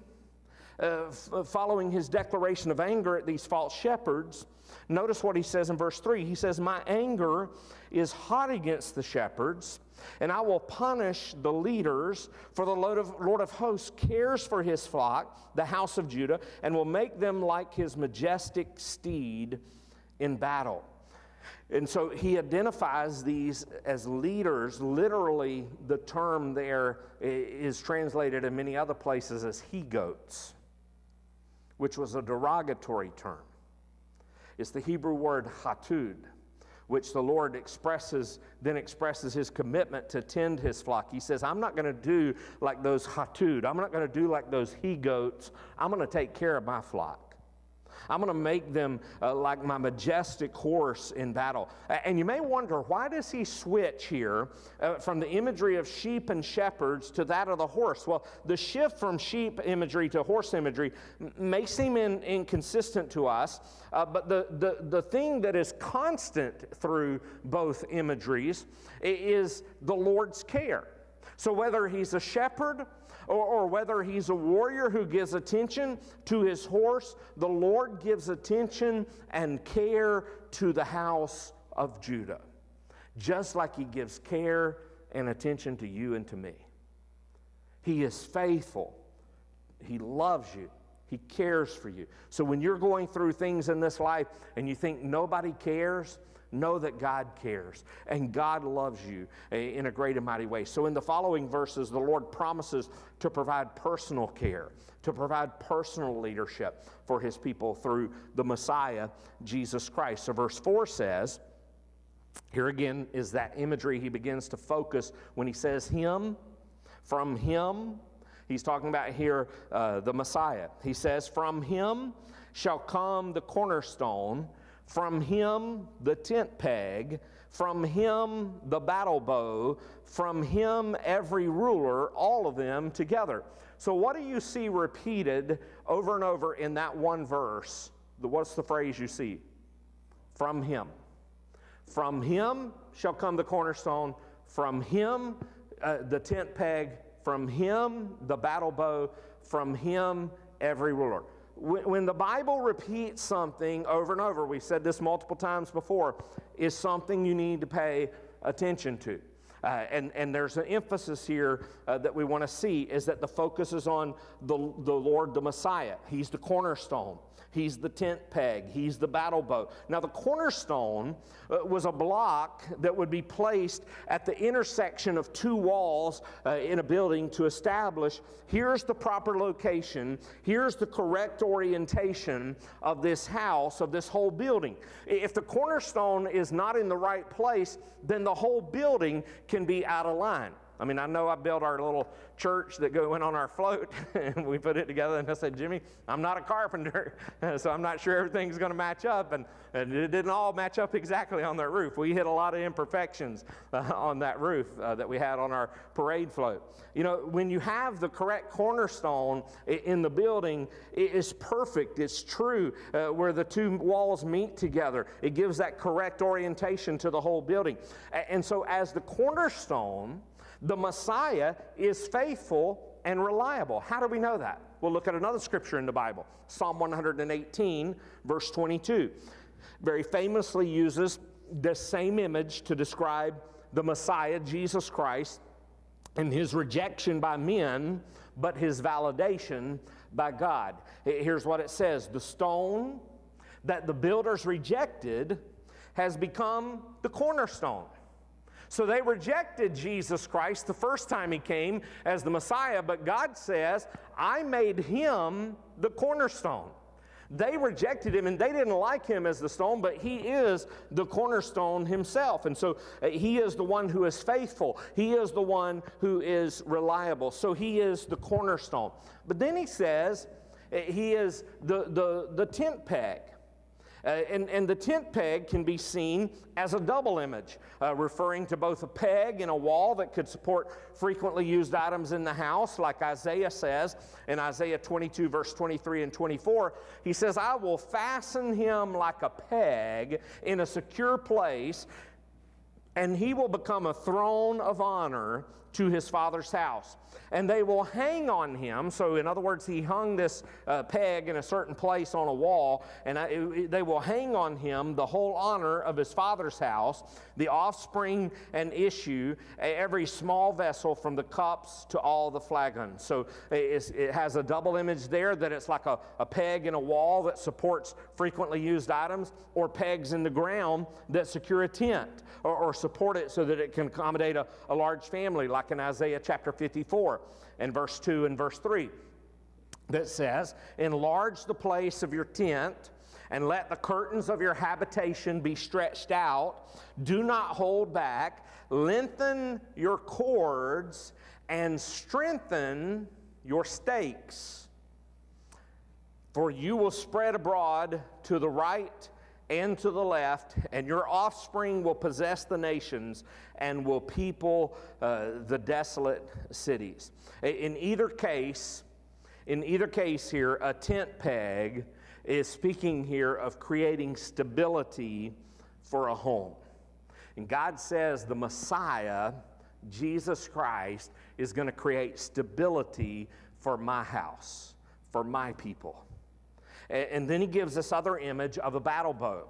[SPEAKER 1] uh, following his declaration of anger at these false shepherds, notice what he says in verse 3. He says, My anger is hot against the shepherds and I will punish the leaders, for the Lord of, Lord of hosts cares for his flock, the house of Judah, and will make them like his majestic steed in battle. And so he identifies these as leaders. Literally, the term there is translated in many other places as he goats, which was a derogatory term. It's the Hebrew word hatud which the Lord expresses, then expresses his commitment to tend his flock. He says, I'm not going to do like those hatud. I'm not going to do like those he goats. I'm going to take care of my flock. I'm going to make them uh, like my majestic horse in battle. And you may wonder, why does he switch here uh, from the imagery of sheep and shepherds to that of the horse? Well, the shift from sheep imagery to horse imagery may seem in, inconsistent to us, uh, but the, the, the thing that is constant through both imageries is the Lord's care. So whether he's a shepherd or, or whether he's a warrior who gives attention to his horse, the Lord gives attention and care to the house of Judah, just like he gives care and attention to you and to me. He is faithful, he loves you. He cares for you. So when you're going through things in this life and you think nobody cares, Know that God cares and God loves you in a great and mighty way. So, in the following verses, the Lord promises to provide personal care, to provide personal leadership for his people through the Messiah, Jesus Christ. So, verse 4 says, here again is that imagery he begins to focus when he says him, from him. He's talking about here uh, the Messiah. He says, From him shall come the cornerstone from him the tent peg, from him the battle bow, from him every ruler, all of them together. So, what do you see repeated over and over in that one verse? What's the phrase you see? From him. From him shall come the cornerstone, from him uh, the tent peg, from him the battle bow, from him every ruler. When the Bible repeats something over and over, we've said this multiple times before, is something you need to pay attention to. Uh, and, and there's an emphasis here uh, that we want to see is that the focus is on the, the Lord, the Messiah. He's the cornerstone. He's the tent peg. He's the battle boat. Now, the cornerstone uh, was a block that would be placed at the intersection of two walls uh, in a building to establish here's the proper location, here's the correct orientation of this house, of this whole building. If the cornerstone is not in the right place, then the whole building can be out of line. I mean, I know I built our little church that go went on our float, and we put it together. And I said, Jimmy, I'm not a carpenter, so I'm not sure everything's going to match up. And, and, it didn't all match up exactly on that roof. We hit a lot of imperfections uh, on that roof uh, that we had on our parade float. You know, when you have the correct cornerstone in the building, it is perfect. It's true uh, where the two walls meet together. It gives that correct orientation to the whole building. And so, as the cornerstone, the Messiah is faithful and reliable. How do we know that? We'll look at another scripture in the Bible Psalm 118, verse 22. Very famously uses the same image to describe the Messiah, Jesus Christ, and his rejection by men, but his validation by God. Here's what it says The stone that the builders rejected has become the cornerstone. So they rejected Jesus Christ the first time he came as the Messiah, but God says, I made him the cornerstone. They rejected him and they didn't like him as the stone, but he is the cornerstone himself. And so uh, he is the one who is faithful. He is the one who is reliable. So he is the cornerstone. But then he says uh, he is the, the, the tent peg. Uh, and, and, the tent peg can be seen as a double image, uh, referring to both a peg in a wall that could support frequently used items in the house, like Isaiah says in Isaiah 22, verse 23 and 24. He says, I will fasten him like a peg in a secure place, and he will become a throne of honor to his father's house. And they will hang on him. So, in other words, he hung this uh, peg in a certain place on a wall, and I, it, they will hang on him the whole honor of his father's house, the offspring and issue, every small vessel from the cups to all the flagons. So, it has a double image there that it's like a, a peg in a wall that supports frequently used items, or pegs in the ground that secure a tent or, or support it so that it can accommodate a, a large family, like in Isaiah chapter 54 and verse 2 and verse 3 that says, Enlarge the place of your tent and let the curtains of your habitation be stretched out. Do not hold back. Lengthen your cords and strengthen your stakes. For you will spread abroad to the right and to the left, and your offspring will possess the nations and will people uh, the desolate cities. In either case, in either case here, a tent peg is speaking here of creating stability for a home. And God says the Messiah, Jesus Christ, is going to create stability for my house, for my people. And then he gives this other image of a battle bow.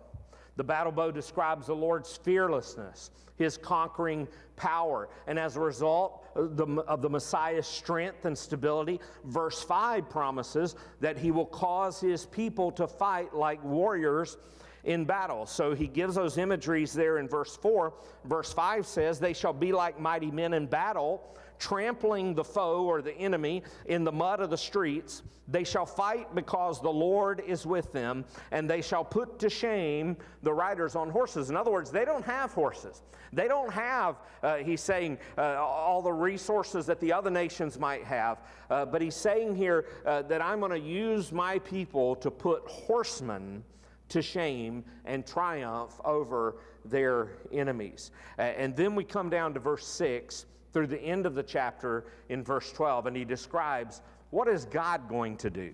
[SPEAKER 1] The battle bow describes the Lord's fearlessness, his conquering power. And as a result uh, of the Messiah's strength and stability, verse 5 promises that he will cause his people to fight like warriors in battle. So he gives those imageries there in verse 4. Verse 5 says, They shall be like mighty men in battle trampling the foe or the enemy in the mud of the streets. They shall fight because the Lord is with them, and they shall put to shame the riders on horses. In other words, they don't have horses. They don't have, uh, he's saying, uh, all the resources that the other nations might have. Uh, but he's saying here uh, that I'm going to use my people to put horsemen to shame and triumph over their enemies. And then we come down to verse 6 through the end of the chapter in verse 12, and he describes what is God going to do?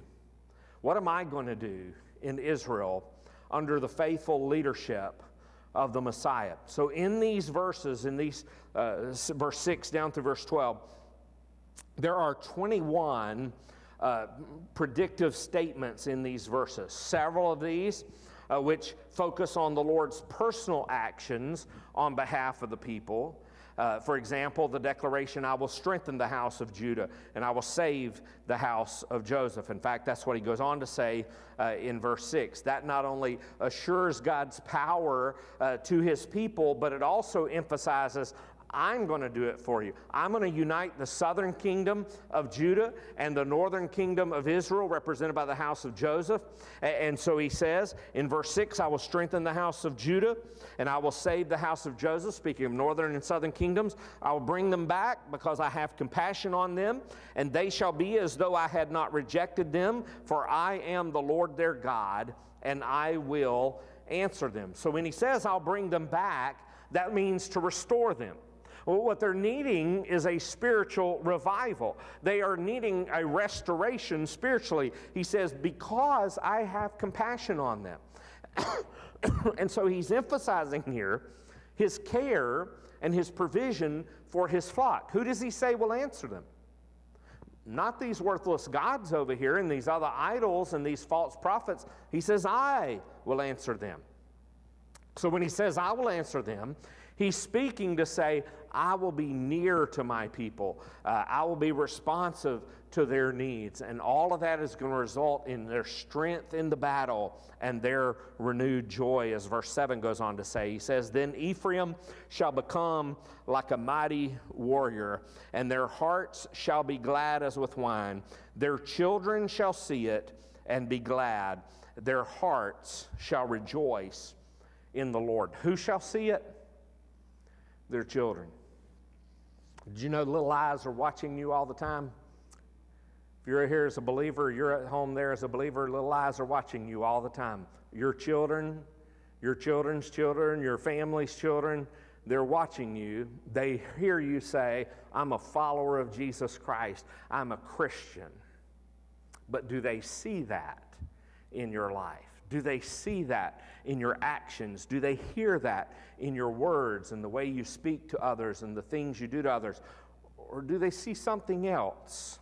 [SPEAKER 1] What am I going to do in Israel under the faithful leadership of the Messiah? So, in these verses, in these uh, verse 6 down to verse 12, there are 21 uh, predictive statements in these verses. Several of these, uh, which focus on the Lord's personal actions on behalf of the people. Uh, for example, the declaration, I will strengthen the house of Judah and I will save the house of Joseph. In fact, that's what he goes on to say uh, in verse 6. That not only assures God's power uh, to his people, but it also emphasizes, I'm going to do it for you. I'm going to unite the southern kingdom of Judah and the northern kingdom of Israel, represented by the house of Joseph. And so he says in verse 6 I will strengthen the house of Judah and I will save the house of Joseph. Speaking of northern and southern kingdoms, I will bring them back because I have compassion on them, and they shall be as though I had not rejected them, for I am the Lord their God, and I will answer them. So when he says, I'll bring them back, that means to restore them. Well, what they're needing is a spiritual revival. They are needing a restoration spiritually. He says, Because I have compassion on them. and so he's emphasizing here his care and his provision for his flock. Who does he say will answer them? Not these worthless gods over here and these other idols and these false prophets. He says, I will answer them. So when he says, I will answer them, He's speaking to say, I will be near to my people. Uh, I will be responsive to their needs. And all of that is going to result in their strength in the battle and their renewed joy, as verse 7 goes on to say. He says, Then Ephraim shall become like a mighty warrior, and their hearts shall be glad as with wine. Their children shall see it and be glad. Their hearts shall rejoice in the Lord. Who shall see it? Their children. Did you know little eyes are watching you all the time? If you're here as a believer, you're at home there as a believer, little eyes are watching you all the time. Your children, your children's children, your family's children, they're watching you. They hear you say, I'm a follower of Jesus Christ, I'm a Christian. But do they see that in your life? Do they see that in your actions? Do they hear that in your words and the way you speak to others and the things you do to others? Or do they see something else?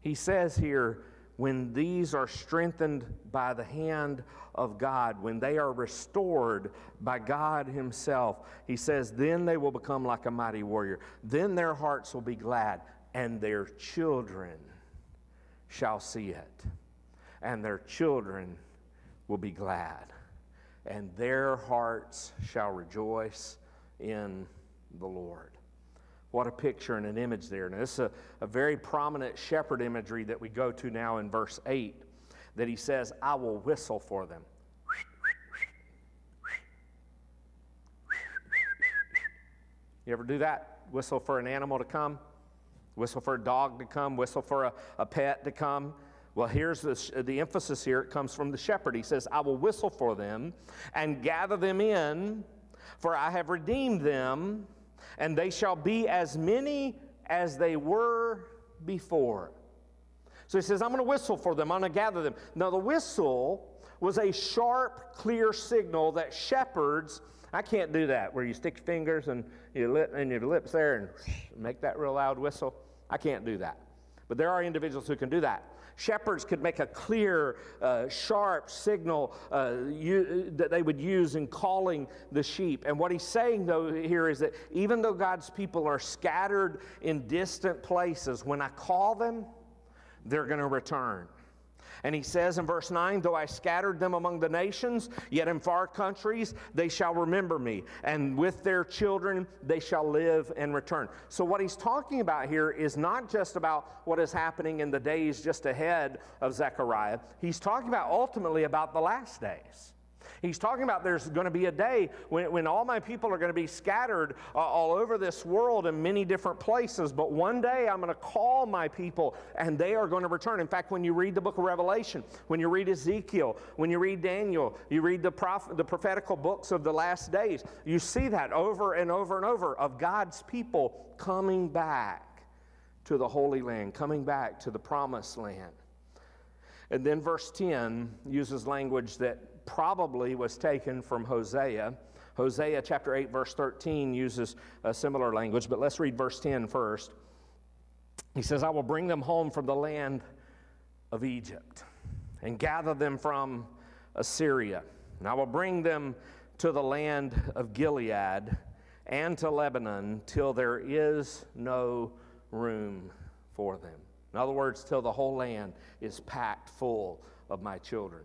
[SPEAKER 1] He says here, when these are strengthened by the hand of God, when they are restored by God Himself, He says, then they will become like a mighty warrior. Then their hearts will be glad, and their children shall see it. And their children will be glad, and their hearts shall rejoice in the Lord. What a picture and an image there. Now, this is a, a very prominent shepherd imagery that we go to now in verse 8 that he says, I will whistle for them. You ever do that? Whistle for an animal to come? Whistle for a dog to come? Whistle for a, a pet to come? Well, here's the, the emphasis here. It comes from the shepherd. He says, I will whistle for them and gather them in, for I have redeemed them, and they shall be as many as they were before. So he says, I'm going to whistle for them, I'm going to gather them. Now, the whistle was a sharp, clear signal that shepherds, I can't do that, where you stick your fingers and your, lip, and your lips there and make that real loud whistle. I can't do that. But there are individuals who can do that. Shepherds could make a clear, uh, sharp signal uh, you, that they would use in calling the sheep. And what he's saying, though, here is that even though God's people are scattered in distant places, when I call them, they're going to return. And he says in verse 9, Though I scattered them among the nations, yet in far countries they shall remember me, and with their children they shall live and return. So, what he's talking about here is not just about what is happening in the days just ahead of Zechariah, he's talking about ultimately about the last days. He's talking about there's going to be a day when, when all my people are going to be scattered uh, all over this world in many different places. But one day I'm going to call my people and they are going to return. In fact, when you read the book of Revelation, when you read Ezekiel, when you read Daniel, you read the, prophet, the prophetical books of the last days, you see that over and over and over of God's people coming back to the Holy Land, coming back to the promised land. And then verse 10 uses language that probably was taken from Hosea. Hosea chapter 8, verse 13 uses a similar language, but let's read verse 10 first. He says, I will bring them home from the land of Egypt and gather them from Assyria. And I will bring them to the land of Gilead and to Lebanon till there is no room for them. In other words, till the whole land is packed full of my children.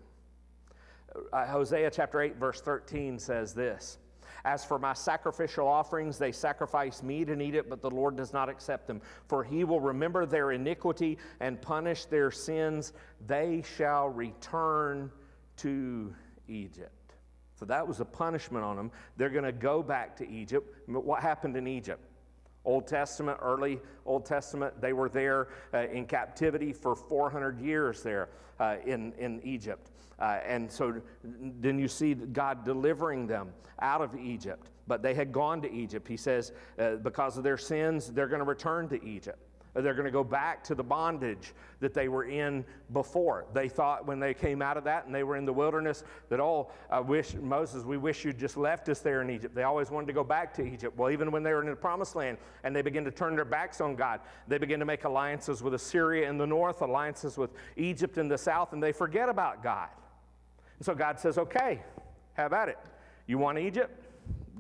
[SPEAKER 1] Uh, Hosea chapter 8, verse 13 says this As for my sacrificial offerings, they sacrifice meat and eat it, but the Lord does not accept them. For he will remember their iniquity and punish their sins. They shall return to Egypt. So that was a punishment on them. They're going to go back to Egypt. What happened in Egypt? Old Testament, early Old Testament, they were there uh, in captivity for 400 years there uh, in, in Egypt. Uh, and so then you see God delivering them out of Egypt. But they had gone to Egypt. He says, uh, because of their sins, they're going to return to Egypt. They're going to go back to the bondage that they were in before. They thought when they came out of that and they were in the wilderness that, oh, I wish, Moses, we wish you'd just left us there in Egypt. They always wanted to go back to Egypt. Well, even when they were in the promised land and they begin to turn their backs on God, they begin to make alliances with Assyria in the north, alliances with Egypt in the south, and they forget about God. And so God says, okay, have at it. You want Egypt?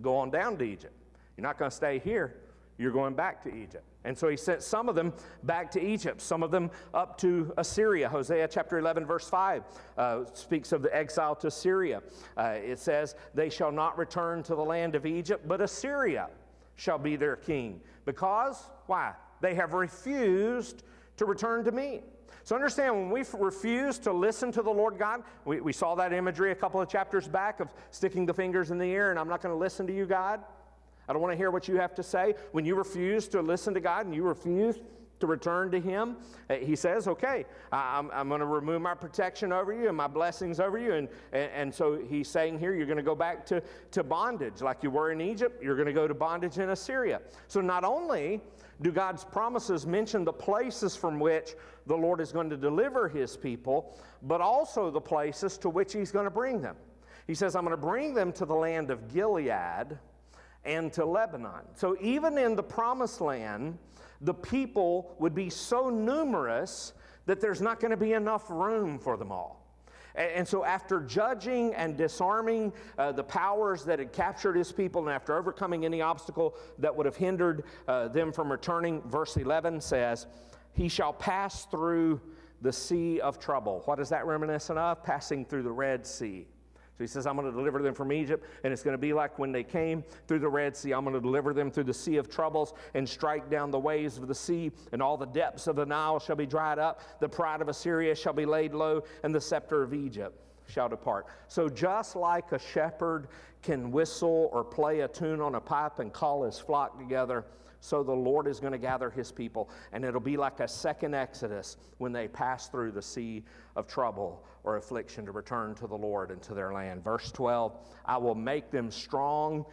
[SPEAKER 1] Go on down to Egypt. You're not going to stay here. You're going back to Egypt. And so he sent some of them back to Egypt, some of them up to Assyria. Hosea chapter 11, verse 5 uh, speaks of the exile to Assyria. Uh, it says, They shall not return to the land of Egypt, but Assyria shall be their king. Because, why? They have refused to return to me. So understand, when we refuse to listen to the Lord God, we, we saw that imagery a couple of chapters back of sticking the fingers in the ear and I'm not going to listen to you, God. I don't want to hear what you have to say. When you refuse to listen to God and you refuse to return to Him, uh, He says, okay, I'm, I'm going to remove my protection over you and my blessings over you. And, and, and so He's saying here, you're going to go back to, to bondage like you were in Egypt, you're going to go to bondage in Assyria. So not only do God's promises mention the places from which the Lord is going to deliver his people, but also the places to which he's going to bring them. He says, I'm going to bring them to the land of Gilead and to Lebanon. So even in the promised land, the people would be so numerous that there's not going to be enough room for them all. And so, after judging and disarming uh, the powers that had captured his people, and after overcoming any obstacle that would have hindered uh, them from returning, verse 11 says, He shall pass through the sea of trouble. What is that reminiscent of? Passing through the Red Sea. So he says, I'm going to deliver them from Egypt, and it's going to be like when they came through the Red Sea. I'm going to deliver them through the sea of troubles and strike down the waves of the sea, and all the depths of the Nile shall be dried up. The pride of Assyria shall be laid low, and the scepter of Egypt shall depart. So just like a shepherd can whistle or play a tune on a pipe and call his flock together, so the Lord is going to gather his people, and it'll be like a second Exodus when they pass through the sea of trouble or affliction to return to the Lord and to their land. Verse 12 I will make them strong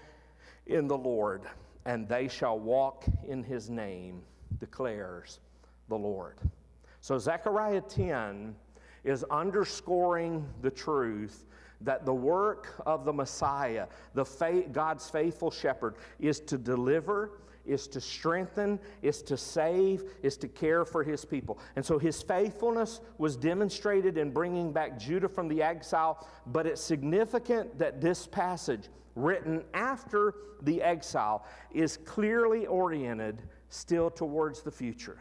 [SPEAKER 1] in the Lord, and they shall walk in his name, declares the Lord. So, Zechariah 10 is underscoring the truth that the work of the Messiah, the faith, God's faithful shepherd, is to deliver is to strengthen, is to save, is to care for his people. And so his faithfulness was demonstrated in bringing back Judah from the exile, but it's significant that this passage, written after the exile, is clearly oriented still towards the future.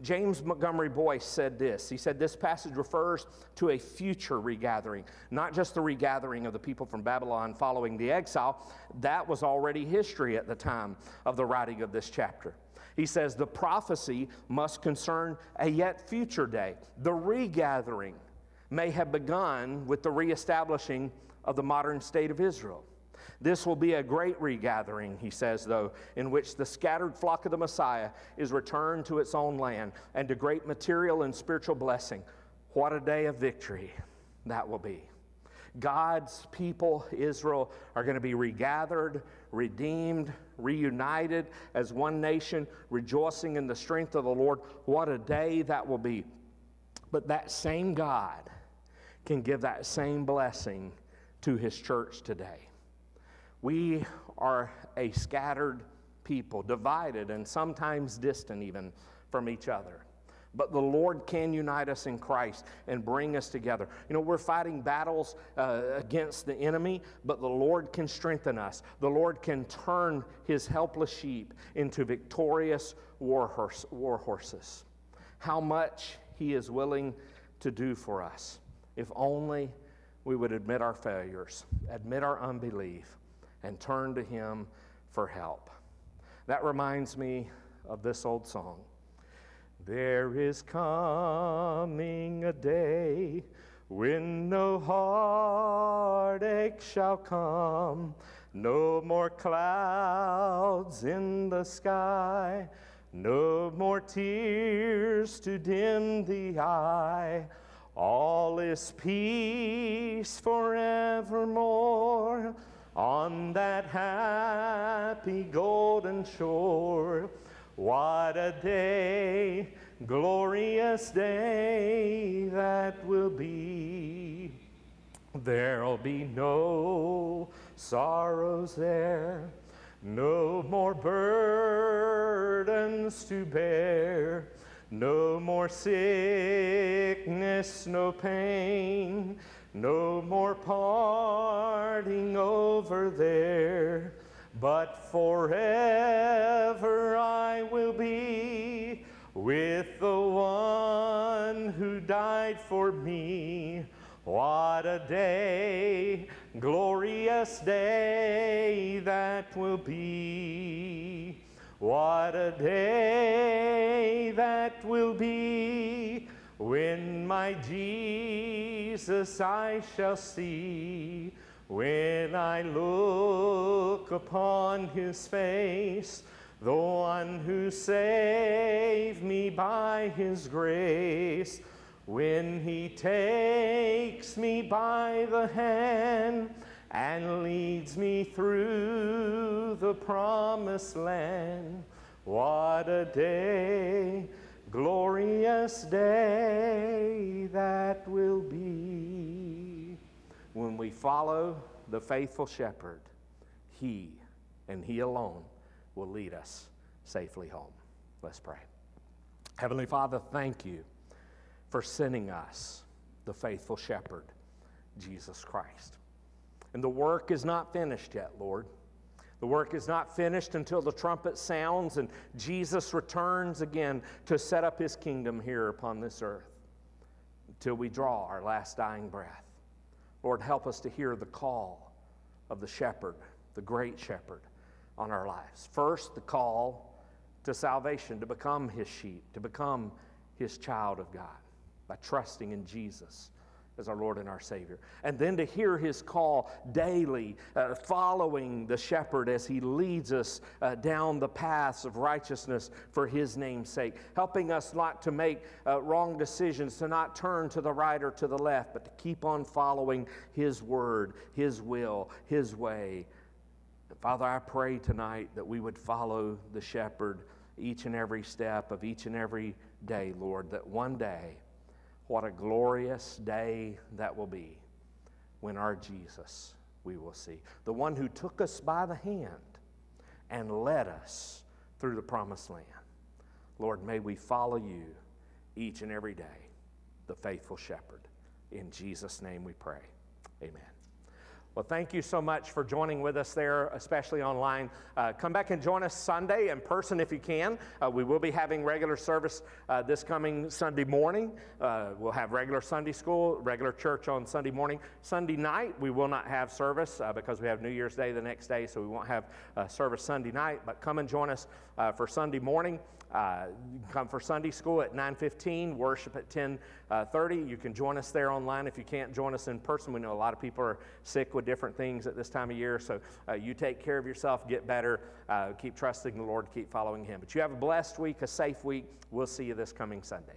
[SPEAKER 1] James Montgomery Boice said this. He said, This passage refers to a future regathering, not just the regathering of the people from Babylon following the exile. That was already history at the time of the writing of this chapter. He says, The prophecy must concern a yet future day. The regathering may have begun with the reestablishing of the modern state of Israel. This will be a great regathering, he says, though, in which the scattered flock of the Messiah is returned to its own land and to great material and spiritual blessing. What a day of victory that will be. God's people, Israel, are going to be regathered, redeemed, reunited as one nation, rejoicing in the strength of the Lord. What a day that will be. But that same God can give that same blessing to his church today. We are a scattered people, divided and sometimes distant even from each other. But the Lord can unite us in Christ and bring us together. You know, we're fighting battles uh, against the enemy, but the Lord can strengthen us. The Lord can turn his helpless sheep into victorious war, horse, war horses. How much he is willing to do for us, if only we would admit our failures, admit our unbelief, and turn to Him for help. That reminds me of this old song. There is coming a day when no heartache shall come, no more clouds in the sky, no more tears to dim the eye. All is peace forevermore on that happy golden shore. What a day, glorious day that will be. There'll be no sorrows there, no more burdens to bear, no more sickness, no pain no more parting over there, but forever I will be with the one who died for me. What a day, glorious day that will be. What a day that will be when my Jesus I shall see, when I look upon his face, the one who saved me by his grace, when he takes me by the hand and leads me through the promised land. What a day! Glorious day that will be when we follow the faithful shepherd. He and He alone will lead us safely home. Let's pray. Heavenly Father, thank you for sending us the faithful shepherd, Jesus Christ. And the work is not finished yet, Lord. The work is not finished until the trumpet sounds and Jesus returns again to set up his kingdom here upon this earth until we draw our last dying breath. Lord, help us to hear the call of the shepherd, the great shepherd, on our lives. First, the call to salvation, to become his sheep, to become his child of God by trusting in Jesus as our Lord and our Savior. And then to hear His call daily, uh, following the shepherd as He leads us uh, down the paths of righteousness for His name's sake, helping us not to make uh, wrong decisions, to not turn to the right or to the left, but to keep on following His word, His will, His way. Father, I pray tonight that we would follow the shepherd each and every step of each and every day, Lord, that one day, what a glorious day that will be when our Jesus we will see. The one who took us by the hand and led us through the promised land. Lord, may we follow you each and every day, the faithful shepherd. In Jesus' name we pray. Amen. Well, thank you so much for joining with us there, especially online. Uh, come back and join us Sunday in person if you can. Uh, we will be having regular service uh, this coming Sunday morning. Uh, we'll have regular Sunday school, regular church on Sunday morning. Sunday night, we will not have service uh, because we have New Year's Day the next day, so we won't have uh, service Sunday night. But come and join us for Sunday morning. Uh, come for Sunday school at 9:15, worship at 10:30. Uh, you can join us there online if you can't join us in person. We know a lot of people are sick with different things at this time of year, so uh, you take care of yourself, get better, uh, keep trusting the Lord, keep following Him. But you have a blessed week, a safe week. We'll see you this coming Sunday.